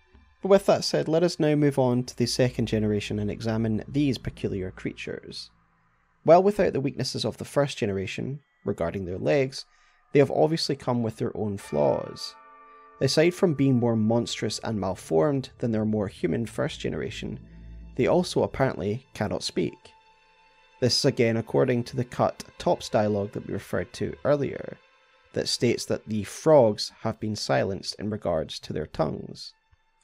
But with that said, let us now move on to the second generation and examine these peculiar creatures. While without the weaknesses of the first generation, regarding their legs, they have obviously come with their own flaws. Aside from being more monstrous and malformed than their more human first generation, they also apparently cannot speak. This is again according to the cut Thops dialogue that we referred to earlier, that states that the frogs have been silenced in regards to their tongues.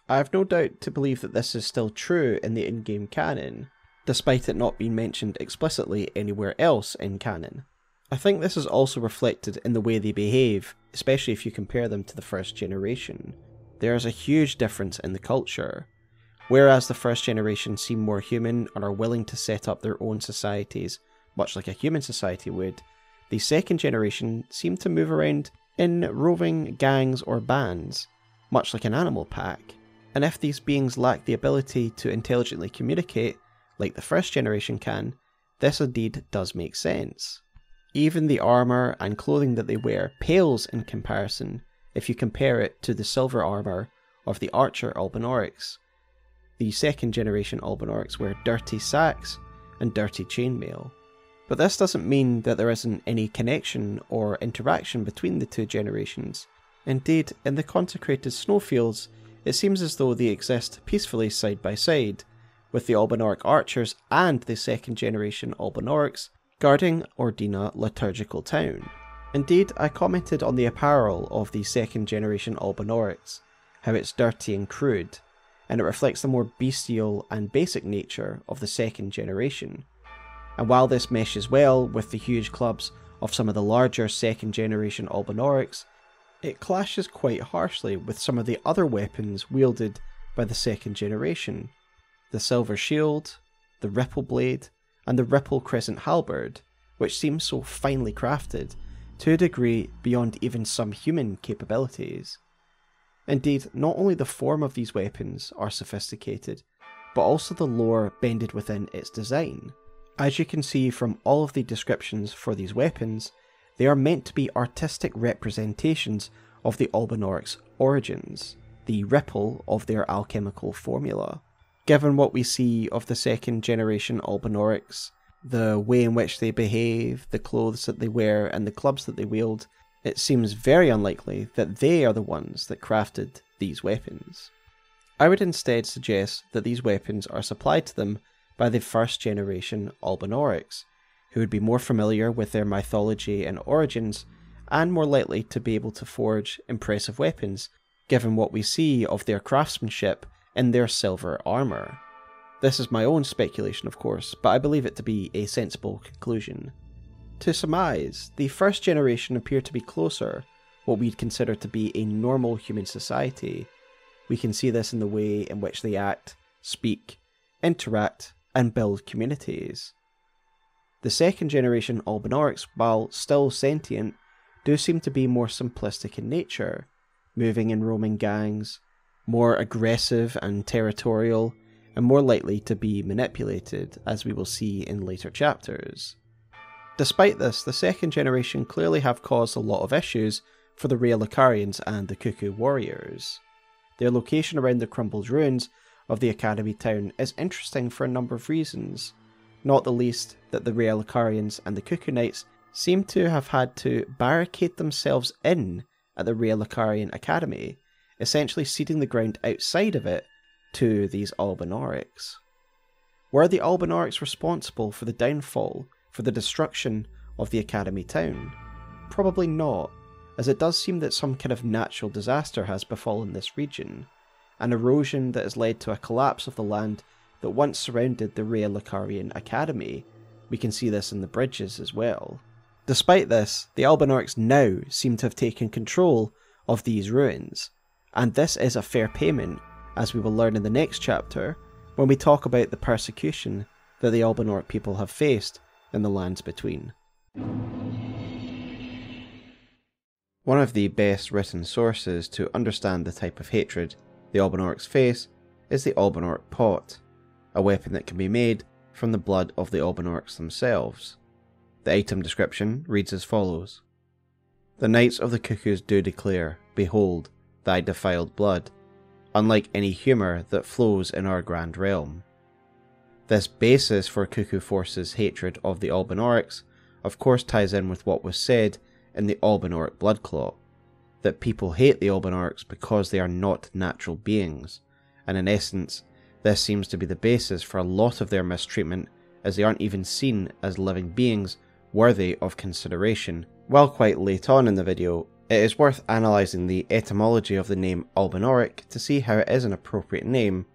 I have no doubt to believe that this is still true in the in game canon, despite it not being mentioned explicitly anywhere else in canon. I think this is also reflected in the way they behave, especially if you compare them to the first generation. There is a huge difference in the culture. Whereas the first generation seem more human and are willing to set up their own societies, much like a human society would, the second generation seem to move around in roving gangs or bands, much like an animal pack. And if these beings lack the ability to intelligently communicate, like the first generation can, this indeed does make sense. Even the armour and clothing that they wear pales in comparison if you compare it to the silver armour of the archer Albinaurics. The second generation Albinaurics wear dirty sacks and dirty chainmail. But this doesn't mean that there isn't any connection or interaction between the two generations. Indeed, in the consecrated snowfields, it seems as though they exist peacefully side by side, with the Albinauric archers and the second generation Albinaurics guarding Ordina liturgical town. Indeed, I commented on the apparel of the second generation Albinaurics, how it's dirty and crude, and it reflects the more bestial and basic nature of the second generation. And while this meshes well with the huge clubs of some of the larger second generation Albinaurics, it clashes quite harshly with some of the other weapons wielded by the second generation, the silver shield, the ripple blade, and the ripple crescent halberd, which seems so finely crafted, to a degree beyond even some human capabilities. Indeed, not only the form of these weapons are sophisticated, but also the lore bended within its design. As you can see from all of the descriptions for these weapons, they are meant to be artistic representations of the Albinauric's origins, the ripple of their alchemical formula given what we see of the second generation Albinaurics, the way in which they behave, the clothes that they wear, and the clubs that they wield, it seems very unlikely that they are the ones that crafted these weapons. I would instead suggest that these weapons are supplied to them by the first generation Albinaurics, who would be more familiar with their mythology and origins, and more likely to be able to forge impressive weapons, given what we see of their craftsmanship in their silver armour. This is my own speculation, of course, but I believe it to be a sensible conclusion. To surmise, the first generation appear to be closer, what we'd consider to be a normal human society. We can see this in the way in which they act, speak, interact, and build communities. The second generation Albinaurics, while still sentient, do seem to be more simplistic in nature, moving in roaming gangs, more aggressive and territorial, and more likely to be manipulated, as we will see in later chapters. Despite this, the second generation clearly have caused a lot of issues for the Raya Lucarians and the Cuckoo Warriors. Their location around the crumbled ruins of the Academy town is interesting for a number of reasons, not the least that the Raya Lucarians and the Cuckoo Knights seem to have had to barricade themselves in at the Raya Lucarian Academy, essentially ceding the ground outside of it to these Albinaurics. Were the Albinaurics responsible for the downfall, for the destruction of the Academy town? Probably not, as it does seem that some kind of natural disaster has befallen this region, an erosion that has led to a collapse of the land that once surrounded the Raya Lucarian Academy. We can see this in the bridges as well. Despite this, the Albinaurics now seem to have taken control of these ruins, and this is a fair payment, as we will learn in the next chapter when we talk about the persecution that the Albinauric people have faced in the lands between. One of the best written sources to understand the type of hatred the Albinaurics face is the Albinauric pot, a weapon that can be made from the blood of the Albinaurics themselves. The item description reads as follows The Knights of the Cuckoos do declare, Behold, thy defiled blood, unlike any humour that flows in our grand realm. This basis for Cuckoo Force's hatred of the Albinaurics of course ties in with what was said in the Albinauric blood clot, that people hate the Albinaurics because they are not natural beings, and in essence, this seems to be the basis for a lot of their mistreatment as they aren't even seen as living beings worthy of consideration. While quite late on in the video, it is worth analysing the etymology of the name Albinauric to see how it is an appropriate name.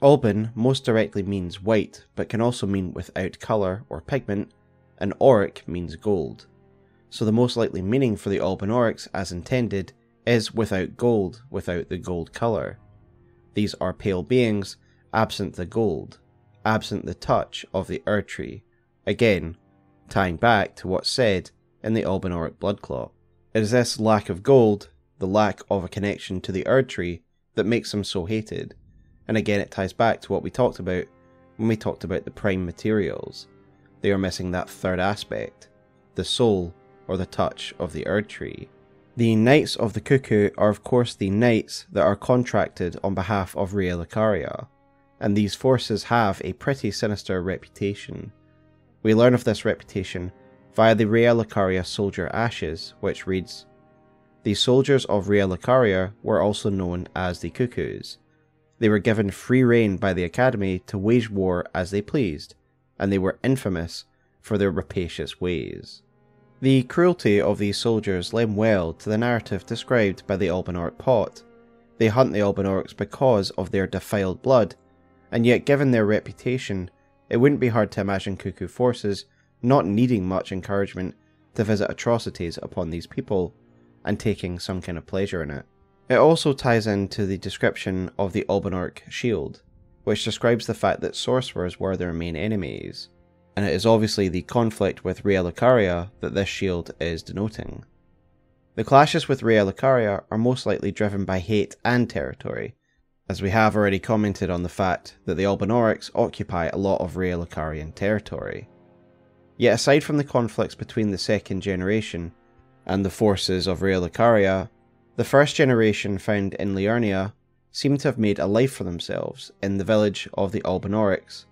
Alban most directly means white, but can also mean without colour or pigment, and auric means gold. So the most likely meaning for the Albinaurics as intended is without gold, without the gold colour. These are pale beings, absent the gold, absent the touch of the Erdtree, again, tying back to what's said in the blood clot. It is this lack of gold, the lack of a connection to the Erdtree, that makes them so hated. And again, it ties back to what we talked about when we talked about the prime materials. They are missing that third aspect, the soul or the touch of the Erdtree. The Knights of the Cuckoo are, of course, the knights that are contracted on behalf of Raya Lucaria, and these forces have a pretty sinister reputation. We learn of this reputation via the Lucaria soldier ashes, which reads The soldiers of Lucaria were also known as the Cuckoos. They were given free rein by the Academy to wage war as they pleased, and they were infamous for their rapacious ways. The cruelty of these soldiers lend well to the narrative described by the Albinauric pot. They hunt the Albinaurics because of their defiled blood, and yet given their reputation, it wouldn't be hard to imagine Cuckoo forces not needing much encouragement to visit atrocities upon these people, and taking some kind of pleasure in it. It also ties into the description of the Albinauric shield, which describes the fact that sorcerers were their main enemies, and it is obviously the conflict with Raya Lucaria that this shield is denoting. The clashes with Raya Lucaria are most likely driven by hate and territory, as we have already commented on the fact that the Albinaurics occupy a lot of Raya Lucarian territory. Yet aside from the conflicts between the second generation and the forces of Raya Lucaria, the first generation found in Liurnia seem to have made a life for themselves in the village of the Albinaurics.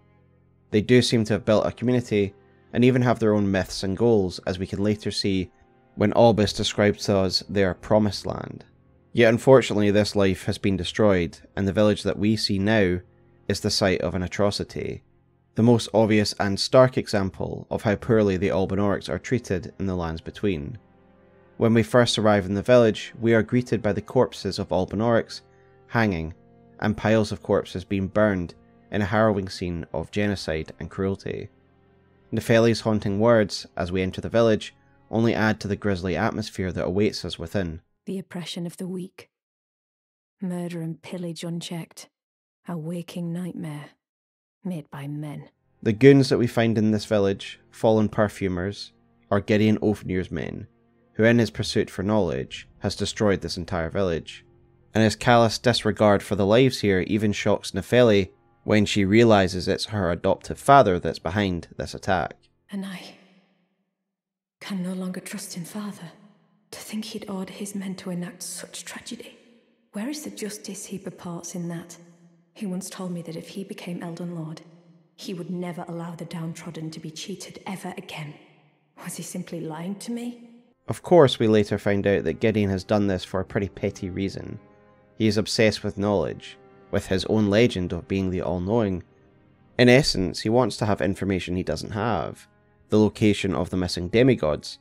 They do seem to have built a community and even have their own myths and goals, as we can later see when Albus describes to us their promised land. Yet unfortunately, this life has been destroyed, and the village that we see now is the site of an atrocity, the most obvious and stark example of how poorly the Albinaurics are treated in the lands between. When we first arrive in the village, we are greeted by the corpses of Albinaurics hanging, and piles of corpses being burned in a harrowing scene of genocide and cruelty. Nepheli's haunting words as we enter the village only add to the grisly atmosphere that awaits us within. The oppression of the weak. Murder and pillage unchecked. A waking nightmare made by men. The goons that we find in this village, fallen perfumers, are Gideon Ofnir's men, who in his pursuit for knowledge has destroyed this entire village. And his callous disregard for the lives here even shocks Nepheli when she realizes it's her adoptive father that's behind this attack. And I. Can no longer trust in father. To think he'd order his men to enact such tragedy. Where is the justice he purports in that? He once told me that if he became Elden Lord, he would never allow the downtrodden to be cheated ever again. Was he simply lying to me? Of course, we later find out that Gideon has done this for a pretty petty reason. He is obsessed with knowledge, with his own legend of being the all knowing. In essence, he wants to have information he doesn't have the location of the missing demigods.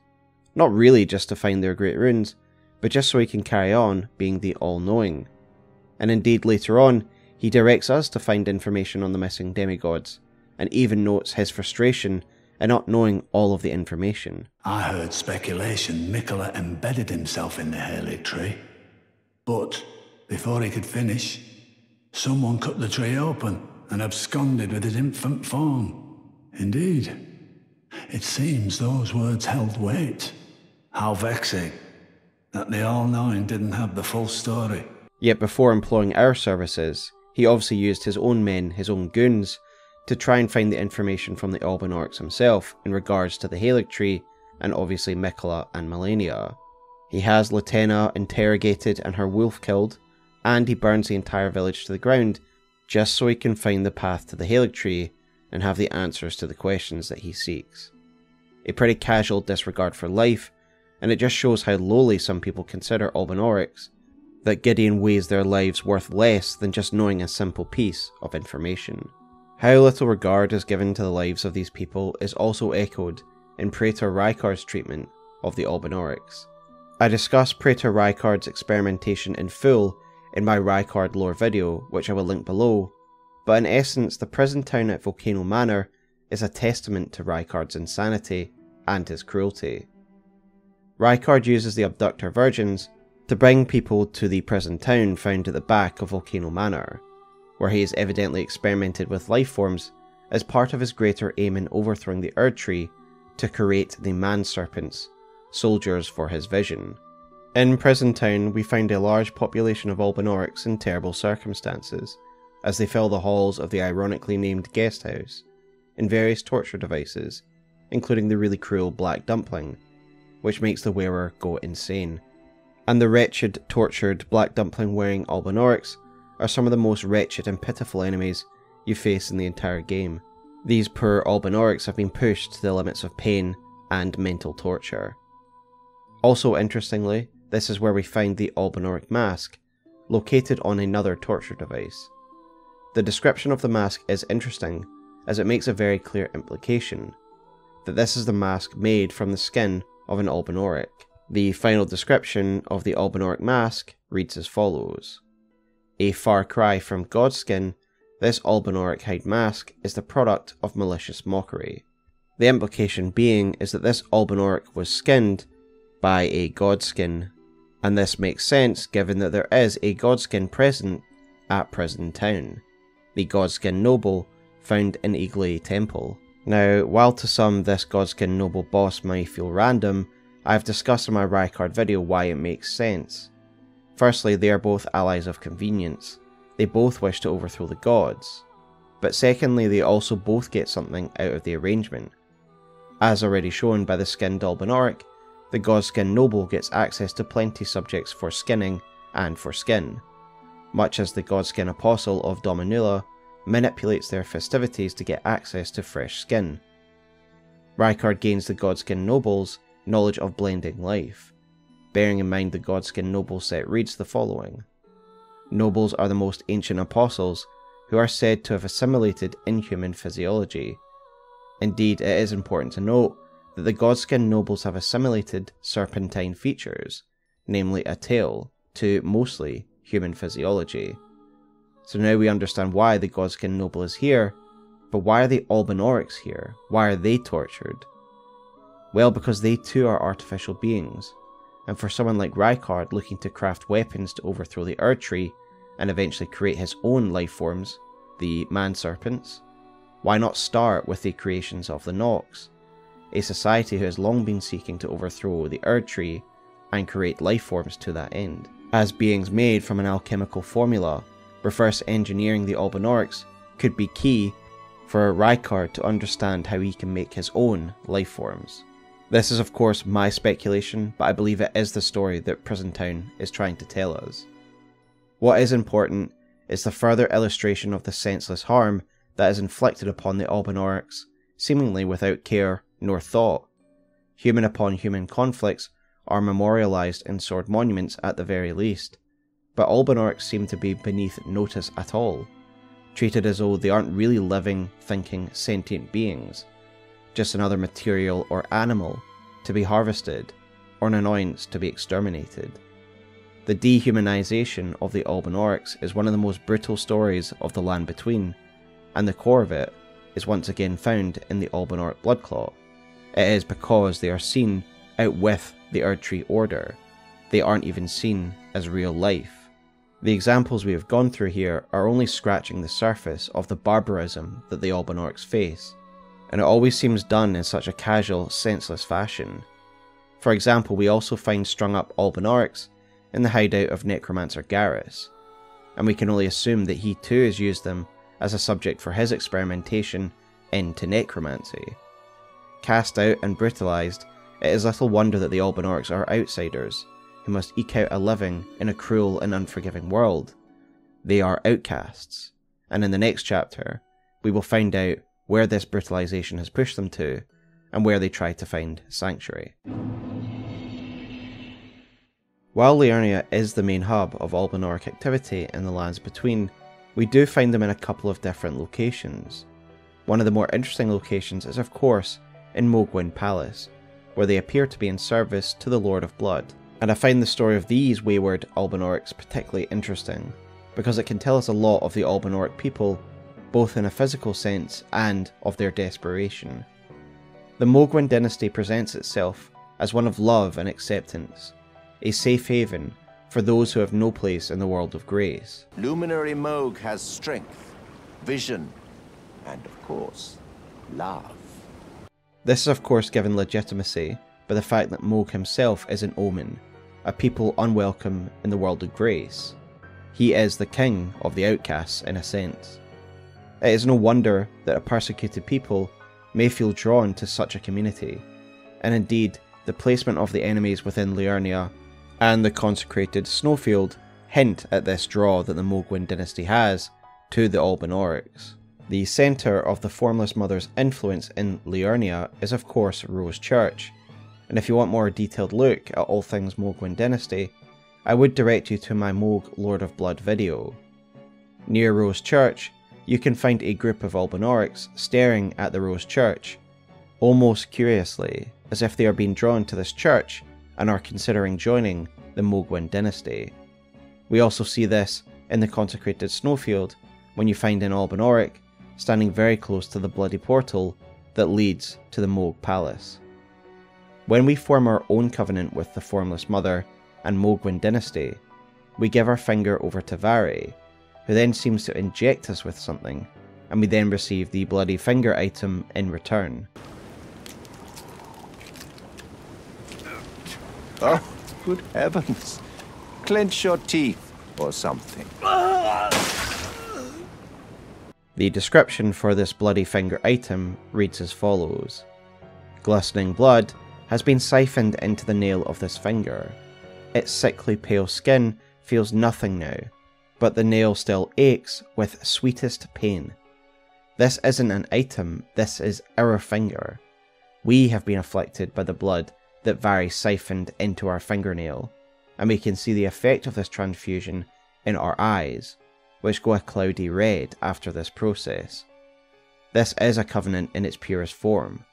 Not really just to find their great runes, but just so he can carry on being the all knowing. And indeed, later on, he directs us to find information on the missing demigods, and even notes his frustration in not knowing all of the information. I heard speculation Miquella embedded himself in the Halig tree. But before he could finish, someone cut the tree open and absconded with his infant form. Indeed, it seems those words held weight. How vexing that the All Knowing didn't have the full story. Yet before employing our services, he obviously used his own men, his own goons, to try and find the information from the Albinaurics himself in regards to the Halig tree and obviously Miquella and Malenia. He has Latenna interrogated and her wolf killed, and he burns the entire village to the ground just so he can find the path to the Halig tree and have the answers to the questions that he seeks. A pretty casual disregard for life, and it just shows how lowly some people consider Albinaurics, that Gideon weighs their lives worth less than just knowing a simple piece of information. How little regard is given to the lives of these people is also echoed in Praetor Rykard's treatment of the Albinaurics. I discuss Praetor Rykard's experimentation in full in my Rykard lore video, which I will link below, but in essence, the prison town at Volcano Manor is a testament to Rykard's insanity and his cruelty. Rykard uses the abductor virgins to bring people to the prison town found at the back of Volcano Manor, where he has evidently experimented with life forms as part of his greater aim in overthrowing the Erd Tree to create the Man Serpents, soldiers for his vision. In Prison Town, we find a large population of Albinaurics in terrible circumstances, as they fill the halls of the ironically named guest house, in various torture devices, including the really cruel Black Dumpling, which makes the wearer go insane. And the wretched, tortured, Black Dumpling wearing Albinaurics are some of the most wretched and pitiful enemies you face in the entire game. These poor Albinaurics have been pushed to the limits of pain and mental torture. Also, interestingly, this is where we find the Albinauric mask, located on another torture device. The description of the mask is interesting, as it makes a very clear implication that this is the mask made from the skin of an Albinauric. The final description of the Albinauric mask reads as follows A far cry from Godskin, this Albinauric hide mask is the product of malicious mockery. The implication being is that this Albinauric was skinned by a Godskin, and this makes sense given that there is a Godskin present at Prison Town, the Godskin Noble found in Eiglay Temple. Now, while to some this Godskin Noble boss might feel random, I have discussed in my Rykard video why it makes sense. Firstly, they are both allies of convenience. They both wish to overthrow the gods. But secondly, they also both get something out of the arrangement. As already shown by the skinned Albinauric, the Godskin Noble gets access to plenty subjects for skinning and for skin, much as the Godskin Apostle of Dominula manipulates their festivities to get access to fresh skin. Rykard gains the Godskin Noble's knowledge of blending life, bearing in mind the Godskin Noble set reads the following Nobles are the most ancient apostles who are said to have assimilated inhuman physiology. Indeed, it is important to note that the Godskin nobles have assimilated serpentine features, namely a tail, to mostly human physiology. So now we understand why the Godskin noble is here, but why are the Albinaurics here? Why are they tortured? Well, because they too are artificial beings, and for someone like Rykard looking to craft weapons to overthrow the Erd Tree and eventually create his own life forms, the Man Serpents, why not start with the creations of the Nox, a society who has long been seeking to overthrow the Erd Tree and create life forms to that end? As beings made from an alchemical formula, reverse engineering the Albinaurics could be key for Rykard to understand how he can make his own life forms. This is, of course, my speculation, but I believe it is the story that Prison Town is trying to tell us. What is important is the further illustration of the senseless harm that is inflicted upon the Albinaurics, seemingly without care nor thought. Human upon human conflicts are memorialized in sword monuments at the very least, but Albinaurics seem to be beneath notice at all, treated as though they aren't really living, thinking, sentient beings, just another material or animal to be harvested, or an annoyance to be exterminated. The dehumanization of the Albinaurics is one of the most brutal stories of the Land Between, and the core of it is once again found in the Albinauric Bloodclot. It is because they are seen out with the Erdtree Order. They aren't even seen as real life. The examples we have gone through here are only scratching the surface of the barbarism that the Albinaurics face, and it always seems done in such a casual, senseless fashion. For example, we also find strung up Albinaurics in the hideout of Necromancer Garrus, and we can only assume that he too has used them as a subject for his experimentation into necromancy. Cast out and brutalized, it is little wonder that the Alban Albinaurics are outsiders, who must eke out a living in a cruel and unforgiving world. They are outcasts, and in the next chapter, we will find out where this brutalization has pushed them to, and where they try to find sanctuary. While Liurnia is the main hub of Albinauric activity in the lands between, we do find them in a couple of different locations. One of the more interesting locations is, of course, in Mohgwyn Palace, where they appear to be in service to the Lord of Blood. And I find the story of these wayward Albinaurics particularly interesting, because it can tell us a lot of the Albinauric people, both in a physical sense and of their desperation. The Mohgwyn dynasty presents itself as one of love and acceptance, a safe haven for those who have no place in the world of grace. Luminary Mohg has strength, vision, and of course, love. This is of course given legitimacy by the fact that Mohg himself is an omen, a people unwelcome in the world of grace. He is the king of the outcasts in a sense. It is no wonder that a persecuted people may feel drawn to such a community, and indeed the placement of the enemies within Liurnia and the consecrated snowfield hint at this draw that the Mohgwyn dynasty has to the Albinaurics. The centre of the Formless Mother's influence in Liurnia is of course Rose Church, and if you want more detailed look at all things Mohgwyn dynasty, I would direct you to my Mohg Lord of Blood video. Near Rose Church, you can find a group of Albinaurics staring at the Rose Church, almost curiously, as if they are being drawn to this church and are considering joining the Mohgwyn dynasty. We also see this in the consecrated snowfield when you find an Albinauric standing very close to the bloody portal that leads to the Mohg Palace. When we form our own covenant with the Formless Mother and Mohgwyn dynasty, we give our finger over to Varré, who then seems to inject us with something, and we then receive the bloody finger item in return. Oh, good heavens. Clench your teeth or something. The description for this bloody finger item reads as follows Glistening blood has been siphoned into the nail of this finger. Its sickly pale skin feels nothing now, but the nail still aches with sweetest pain. This isn't an item, this is our finger. We have been afflicted by the blood that Varré siphoned into our fingernail, and we can see the effect of this transfusion in our eyes, which go a cloudy red after this process. This is a covenant in its purest form,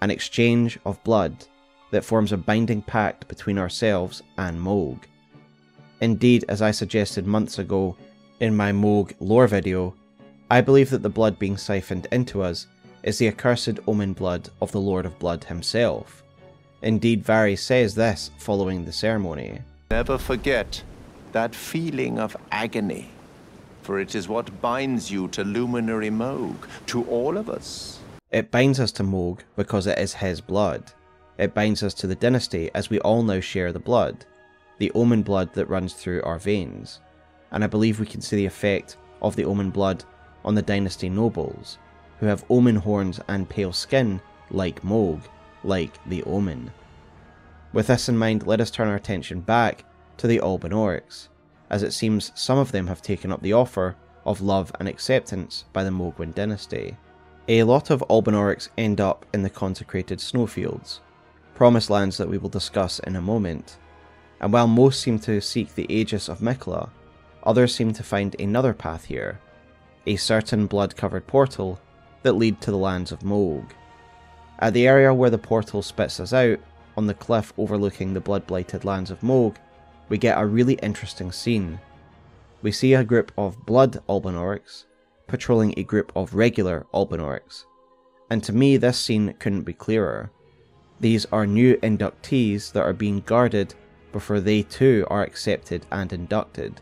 an exchange of blood that forms a binding pact between ourselves and Mohg. Indeed, as I suggested months ago in my Mohg lore video, I believe that the blood being siphoned into us is the accursed omen blood of the Lord of Blood himself. Indeed, Varré says this following the ceremony. Never forget that feeling of agony, for it is what binds you to Luminary Mohg, to all of us. It binds us to Mohg because it is his blood. It binds us to the dynasty as we all now share the blood, the omen blood that runs through our veins. And I believe we can see the effect of the omen blood on the dynasty nobles, who have omen horns and pale skin like Mohg, like the Omen. With this in mind, let us turn our attention back to the Albinaurics, as it seems some of them have taken up the offer of love and acceptance by the Mohgwyn dynasty. A lot of Albinaurics end up in the consecrated snowfields, promised lands that we will discuss in a moment. And while most seem to seek the Aegis of Miquella, others seem to find another path here, a certain blood-covered portal that lead to the lands of Mohg. At the area where the portal spits us out, on the cliff overlooking the blood-blighted lands of Mohg, we get a really interesting scene. We see a group of blood Albinaurics patrolling a group of regular Albinaurics, and to me this scene couldn't be clearer. These are new inductees that are being guarded before they too are accepted and inducted.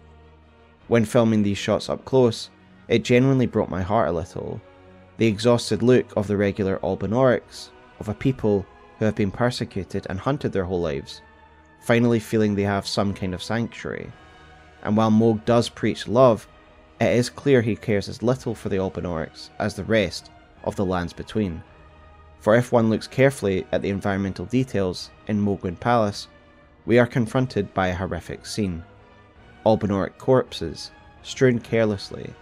When filming these shots up close, it genuinely broke my heart a little. The exhausted look of the regular Albinaurics, of a people who have been persecuted and hunted their whole lives, finally feeling they have some kind of sanctuary. And while Mohg does preach love, it is clear he cares as little for the Albinaurics as the rest of the lands between for if one looks carefully at the environmental details in Mohgwyn Palace, we are confronted by a horrific scene. Albinaurics corpses, strewn carelessly,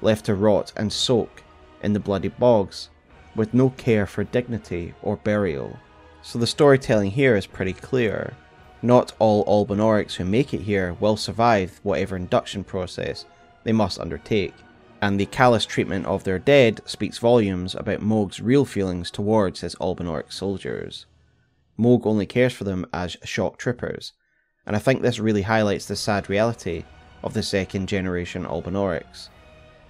left to rot and soak in the bloody bogs, with no care for dignity or burial. So the storytelling here is pretty clear. Not all Alban who make it here will survive whatever induction process they must undertake and the callous treatment of their dead speaks volumes about Mohg's real feelings towards his Alban soldiers. Mohg only cares for them as shock troopers, and I think this really highlights the sad reality of the second generation Albinaurics.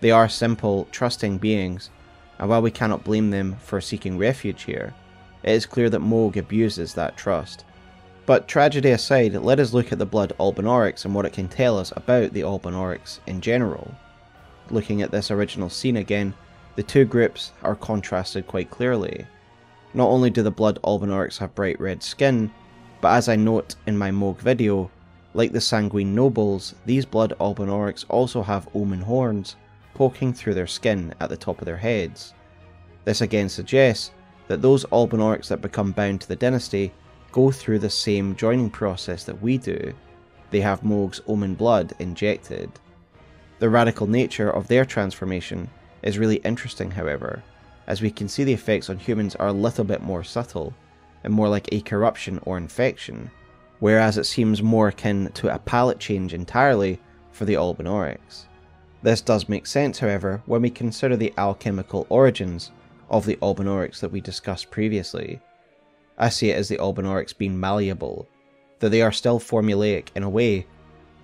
They are simple, trusting beings, and while we cannot blame them for seeking refuge here, it is clear that Mohg abuses that trust. But tragedy aside, let us look at the blood Albinaurics and what it can tell us about the Albinaurics in general looking at this original scene again, the two groups are contrasted quite clearly. Not only do the Blood Albinaurics have bright red skin, but as I note in my Mohg video, like the Sanguine Nobles, these Blood Albinaurics also have omen horns poking through their skin at the top of their heads. This again suggests that those Albinaurics that become bound to the dynasty go through the same joining process that we do. They have Mohg's omen blood injected. The radical nature of their transformation is really interesting, however, as we can see the effects on humans are a little bit more subtle and more like a corruption or infection, whereas it seems more akin to a palate change entirely for the Albinaurics. This does make sense, however, when we consider the alchemical origins of the Albinaurics that we discussed previously. I see it as the Albinaurics being malleable, that they are still formulaic in a way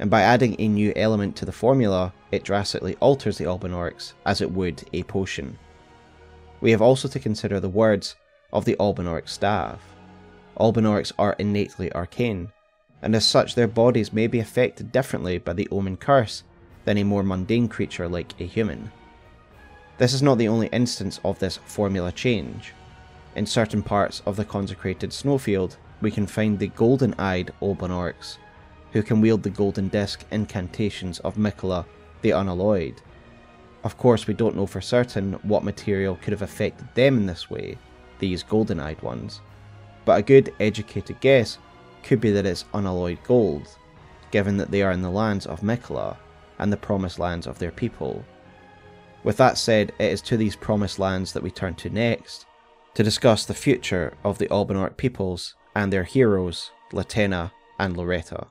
and by adding a new element to the formula, it drastically alters the Albinaurics as it would a potion. We have also to consider the words of the Alban staff. Albinaurics are innately arcane, and as such their bodies may be affected differently by the Omen curse than a more mundane creature like a human. This is not the only instance of this formula change. In certain parts of the consecrated snowfield, we can find the golden-eyed Albinaurics, who can wield the golden disc incantations of Miquella the Unalloyed. Of course, we don't know for certain what material could have affected them in this way, these golden eyed ones, but a good educated guess could be that it's unalloyed gold, given that they are in the lands of Miquella and the promised lands of their people. With that said, it is to these promised lands that we turn to next, to discuss the future of the Alban peoples and their heroes, Latenna and Loretta.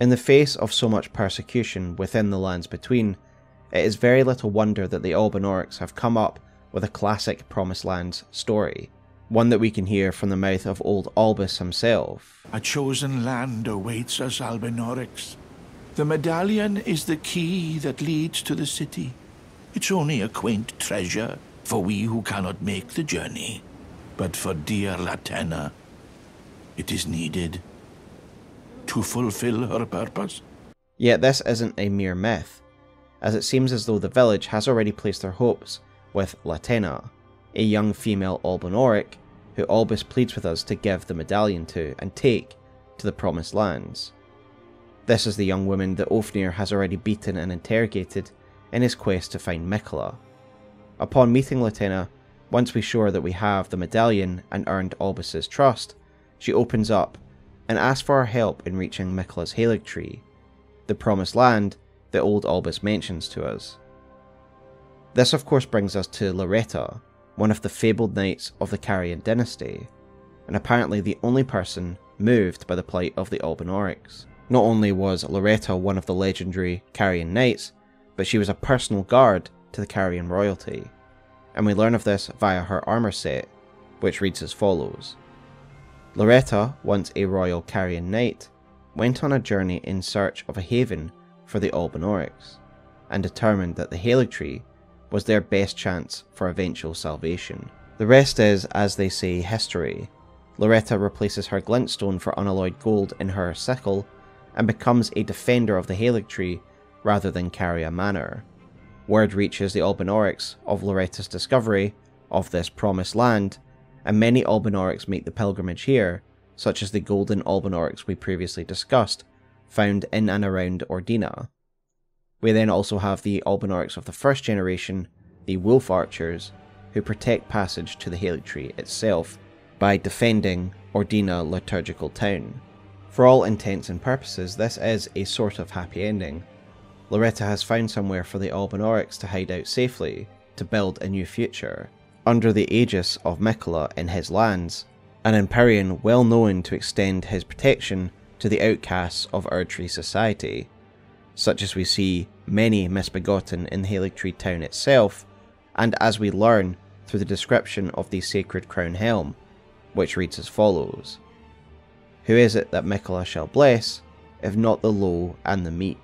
In the face of so much persecution within the lands between, it is very little wonder that the Alban have come up with a classic Promised Lands story, one that we can hear from the mouth of old Albus himself. A chosen land awaits us, Alban The medallion is the key that leads to the city. It's only a quaint treasure for we who cannot make the journey. But for dear Latenna, it is needed to fulfill her purpose. Yet this isn't a mere myth, as it seems as though the village has already placed their hopes with Latenna, a young female Albinauric who Albus pleads with us to give the medallion to and take to the Promised Lands. This is the young woman that Ofnir has already beaten and interrogated in his quest to find Miquella. Upon meeting Latenna, Once we're sure that we have the medallion and earned Albus's trust, she opens up and asks for our help in reaching Miquella's Haligtree, the promised land that old Albus mentions to us. This, of course, brings us to Loretta, one of the fabled knights of the Carian dynasty, and apparently the only person moved by the plight of the Albinaurics. Not only was Loretta one of the legendary Carian knights, but she was a personal guard to the Carian royalty, and we learn of this via her armour set, which reads as follows. Loretta, once a royal Carian knight, went on a journey in search of a haven for the Albinaurics, and determined that the Haligtree was their best chance for eventual salvation. The rest is, as they say, history. Loretta replaces her glintstone for unalloyed gold in her sickle and becomes a defender of the Haligtree rather than Caria Manor. Word reaches the Albinaurics of Loretta's discovery of this promised land, and many Albinaurics make the pilgrimage here, such as the golden Albinaurics we previously discussed, found in and around Ordina. We then also have the Albinaurics of the first generation, the Wolf Archers, who protect passage to the Haligtree itself by defending Ordina Liturgical Town. For all intents and purposes, this is a sort of happy ending. Loretta has found somewhere for the Albinaurics to hide out safely, to build a new future, under the aegis of Miquella in his lands, an Empyrean well known to extend his protection to the outcasts of Erdtree society, such as we see many misbegotten in Haligtree town itself, and as we learn through the description of the sacred crown helm, which reads as follows Who is it that Miquella shall bless, if not the low and the meek?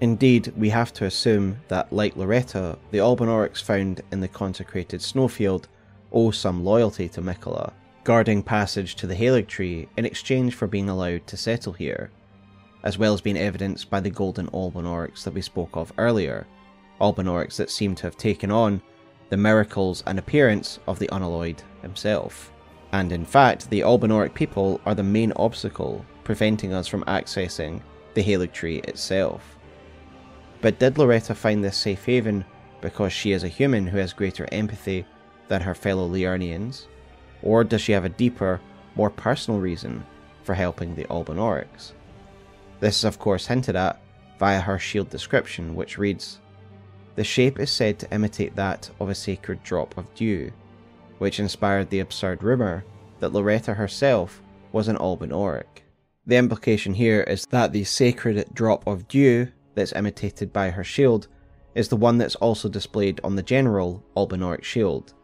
Indeed, we have to assume that, like Loretta, the Albinaurics found in the consecrated snowfield owe some loyalty to Miquella, guarding passage to the Halig Tree in exchange for being allowed to settle here, as well as being evidenced by the golden Albinaurics that we spoke of earlier, Albinaurics that seem to have taken on the miracles and appearance of the Unalloyed himself. And in fact, the Albinauric people are the main obstacle preventing us from accessing the Halig Tree itself. But did Loretta find this safe haven because she is a human who has greater empathy than her fellow Liurnians? Or does she have a deeper, more personal reason for helping the Albinaurics? This is of course hinted at via her shield description, which reads, The shape is said to imitate that of a sacred drop of dew, which inspired the absurd rumour that Loretta herself was an Alban Albinauric. The implication here is that the sacred drop of dew that's imitated by her shield is the one that's also displayed on the general Albinauric shield,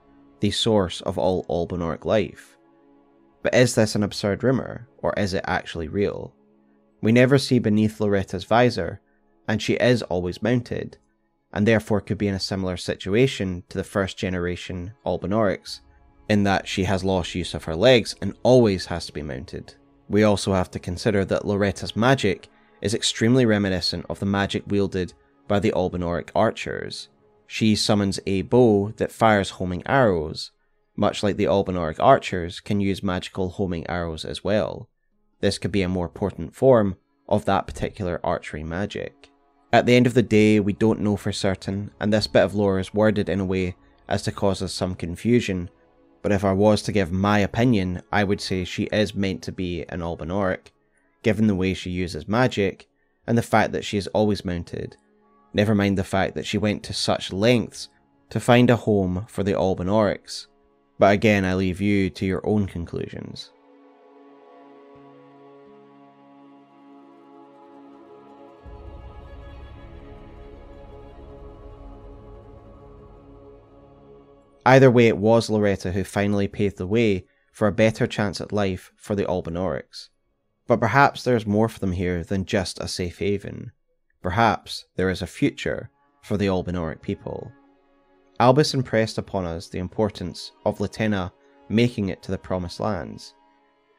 the source of all Albinauric life. But is this an absurd rumour, or is it actually real? We never see beneath Loretta's visor, and she is always mounted, and therefore could be in a similar situation to the first generation Albinaurics, in that she has lost use of her legs and always has to be mounted. We also have to consider that Loretta's magic is extremely reminiscent of the magic wielded by the Albinauric archers. She summons a bow that fires homing arrows, much like the Albinauric archers can use magical homing arrows as well. This could be a more potent form of that particular archery magic. At the end of the day, we don't know for certain, and this bit of lore is worded in a way as to cause us some confusion, but if I was to give my opinion, I would say she is meant to be an Albinauric, given the way she uses magic and the fact that she is always mounted. Never mind the fact that she went to such lengths to find a home for the Albinaurics. But again, I leave you to your own conclusions. Either way, it was Loretta who finally paved the way for a better chance at life for the Albinaurics. But perhaps there's more for them here than just a safe haven. Perhaps there is a future for the Albinauric people. Albus impressed upon us the importance of Latenna making it to the Promised Lands.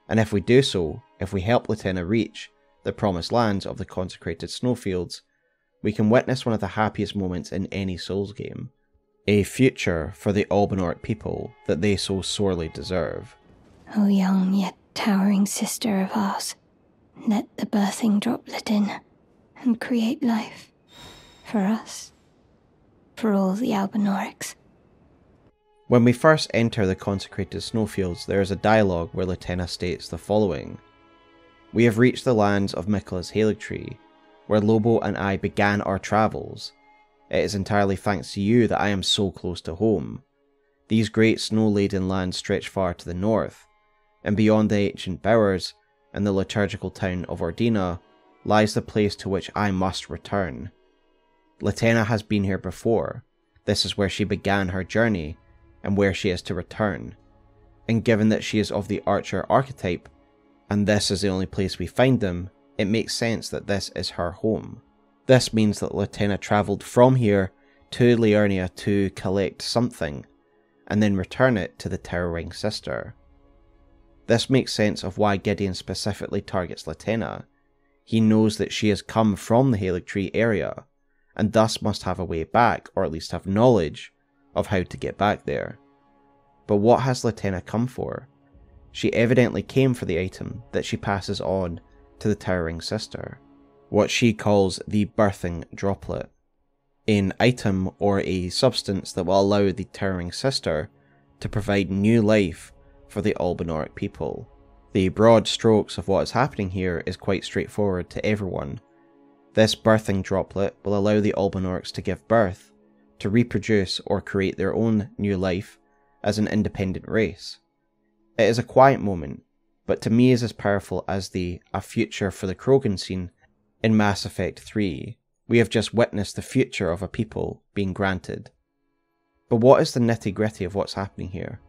And if we do so, if we help Latenna reach the Promised Lands of the consecrated snowfields, we can witness one of the happiest moments in any Souls game. A future for the Albinauric people that they so sorely deserve. O young yet towering sister of ours, let the birthing droplet in and create life for us, for all the Albinaurics. When we first enter the consecrated snowfields, there is a dialogue where Latenna states the following We have reached the lands of Miquella's Haligtree, where Lobo and I began our travels. It is entirely thanks to you that I am so close to home. These great snow laden lands stretch far to the north, and beyond the ancient bowers and the liturgical town of Ordina lies the place to which I must return. Latenna has been here before. This is where she began her journey, and where she is to return. And given that she is of the archer archetype, and this is the only place we find them, it makes sense that this is her home. This means that Latenna travelled from here to Liurnia to collect something, and then return it to the Towering Sister. This makes sense of why Gideon specifically targets Latenna. He knows that she has come from the Haligtree area, and thus must have a way back, or at least have knowledge of how to get back there. But what has Latenna come for? She evidently came for the item that she passes on to the Towering Sister, what she calls the birthing droplet, an item or a substance that will allow the Towering Sister to provide new life for the Albinauric people. The broad strokes of what is happening here is quite straightforward to everyone. This birthing droplet will allow the Albinaurics to give birth to reproduce or create their own new life as an independent race. It is a quiet moment, but to me is as powerful as the A Future for the Krogan scene in Mass Effect 3. We have just witnessed the future of a people being granted. But what is the nitty gritty of what's happening here?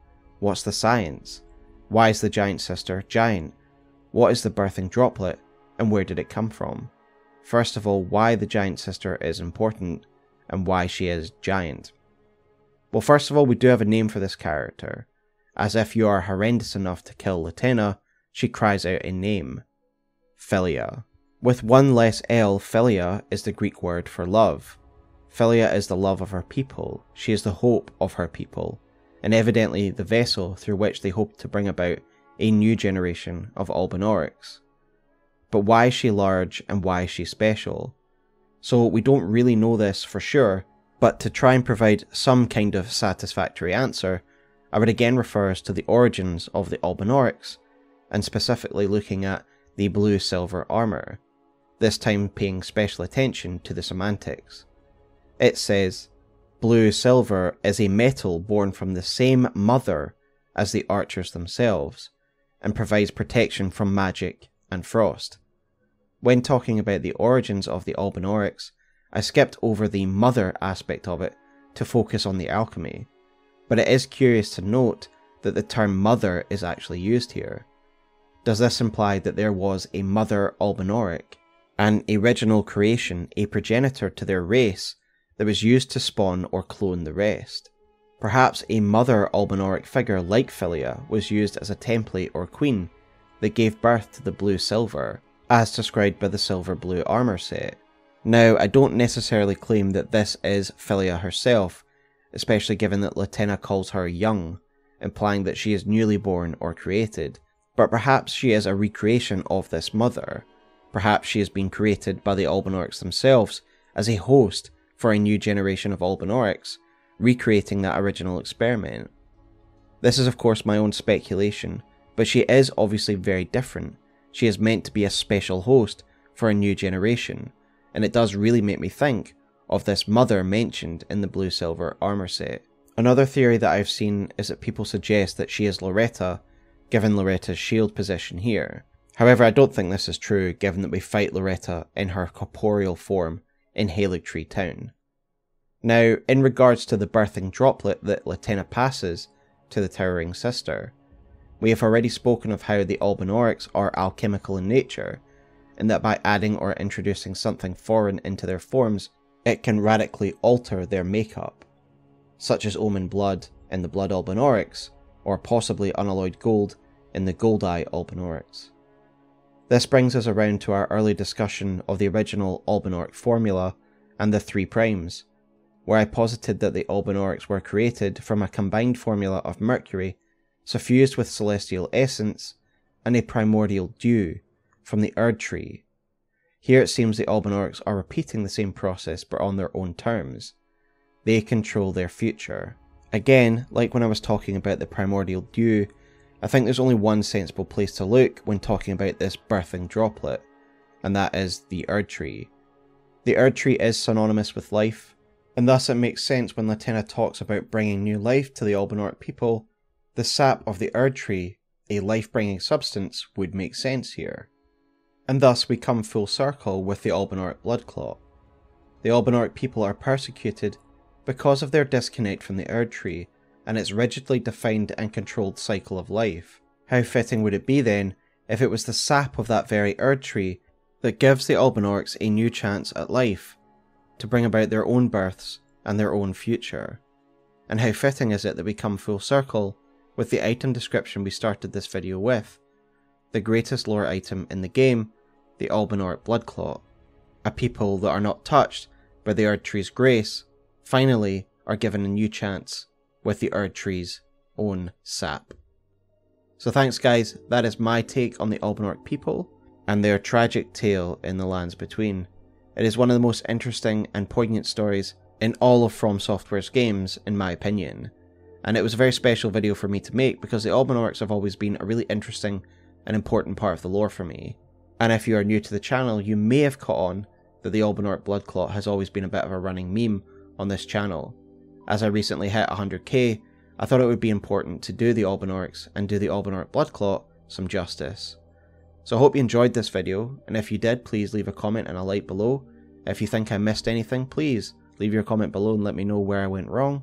What's the science? Why is the giant sister giant? What is the birthing droplet, and where did it come from? First of all, why the giant sister is important, and why she is giant. Well, first of all, we do have a name for this character. As if you are horrendous enough to kill Latenna, she cries out a name Philia. With one less L, Philia is the Greek word for love. Philia is the love of her people, she is the hope of her people, and evidently the vessel through which they hope to bring about a new generation of Albinaurics. But why is she large and why is she special? So we don't really know this for sure, but to try and provide some kind of satisfactory answer, I would again refer to the origins of the Albinaurics, and specifically looking at the blue silver armour, this time paying special attention to the semantics. It says, Blue silver is a metal born from the same mother as the archers themselves, and provides protection from magic and frost. When talking about the origins of the Albinaurics, I skipped over the mother aspect of it to focus on the alchemy, but it is curious to note that the term mother is actually used here. Does this imply that there was a mother Albinauric, an original creation, a progenitor to their race that was used to spawn or clone the rest? Perhaps a mother Albinauric figure like Philia was used as a template or queen that gave birth to the blue silver, as described by the silver blue armour set. Now, I don't necessarily claim that this is Philia herself, especially given that Latenna calls her young, implying that she is newly born or created, but perhaps she is a recreation of this mother. Perhaps she has been created by the Albinaurics themselves as a host for a new generation of Albinaurics, recreating that original experiment. This is, of course, my own speculation, but she is obviously very different, she is meant to be a special host for a new generation, and it does really make me think of this mother mentioned in the blue silver armor set. Another theory that I've seen is that people suggest that she is Loretta, given Loretta's shield position here. However, I don't think this is true, given that we fight Loretta in her corporeal form in Haligtree Town. Now, in regards to the birthing droplet that Latenna passes to the Towering Sister, we have already spoken of how the Albinaurics are alchemical in nature, and that by adding or introducing something foreign into their forms, it can radically alter their makeup, such as Omen blood in the Blood Albinaurics, or possibly unalloyed gold in the Gold-Eye Albinaurics. This brings us around to our early discussion of the original Albinauric formula and the three primes, where I posited that the Albinaurics were created from a combined formula of mercury suffused with celestial essence, and a primordial dew from the Erd tree. Here it seems the Albinaurics are repeating the same process but on their own terms. They control their future. Again, like when I was talking about the primordial dew, I think there's only one sensible place to look when talking about this birthing droplet, and that is the Erd Tree. The Erd Tree is synonymous with life, and thus it makes sense when Latenna talks about bringing new life to the Albinauric people. The sap of the Erd Tree, a life bringing substance, would make sense here. And thus we come full circle with the Albinauric blood clot. The Albinauric people are persecuted because of their disconnect from the Erd Tree and its rigidly defined and controlled cycle of life. How fitting would it be then if it was the sap of that very Erd Tree that gives the Albinaurics a new chance at life, to bring about their own births and their own future? And how fitting is it that we come full circle with the item description we started this video with, the greatest lore item in the game, the Albinauric Blood Clot. A people that are not touched by the Erd Tree's grace, finally are given a new chance with the Erd Tree's own sap. So thanks guys, that is my take on the Albinauric people and their tragic tale in the lands between. It is one of the most interesting and poignant stories in all of From Software's games, in my opinion. And it was a very special video for me to make because the Albinaurics have always been a really interesting and important part of the lore for me. And if you are new to the channel, you may have caught on that the Albinauric Blood Clot has always been a bit of a running meme on this channel. As I recently hit 100k, I thought it would be important to do the Albinaurics and do the Albinauric Blood Clot some justice. So I hope you enjoyed this video, and if you did, please leave a comment and a like below. If you think I missed anything, please leave your comment below and let me know where I went wrong,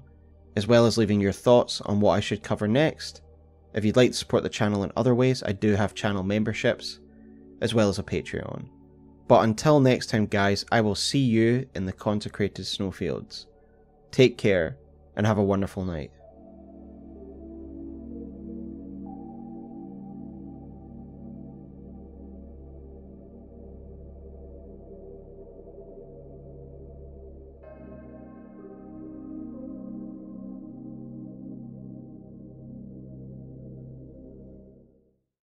as well as leaving your thoughts on what I should cover next. If you'd like to support the channel in other ways, I do have channel memberships, as well as a Patreon. But until next time guys, I will see you in the consecrated snowfields. Take care, and have a wonderful night.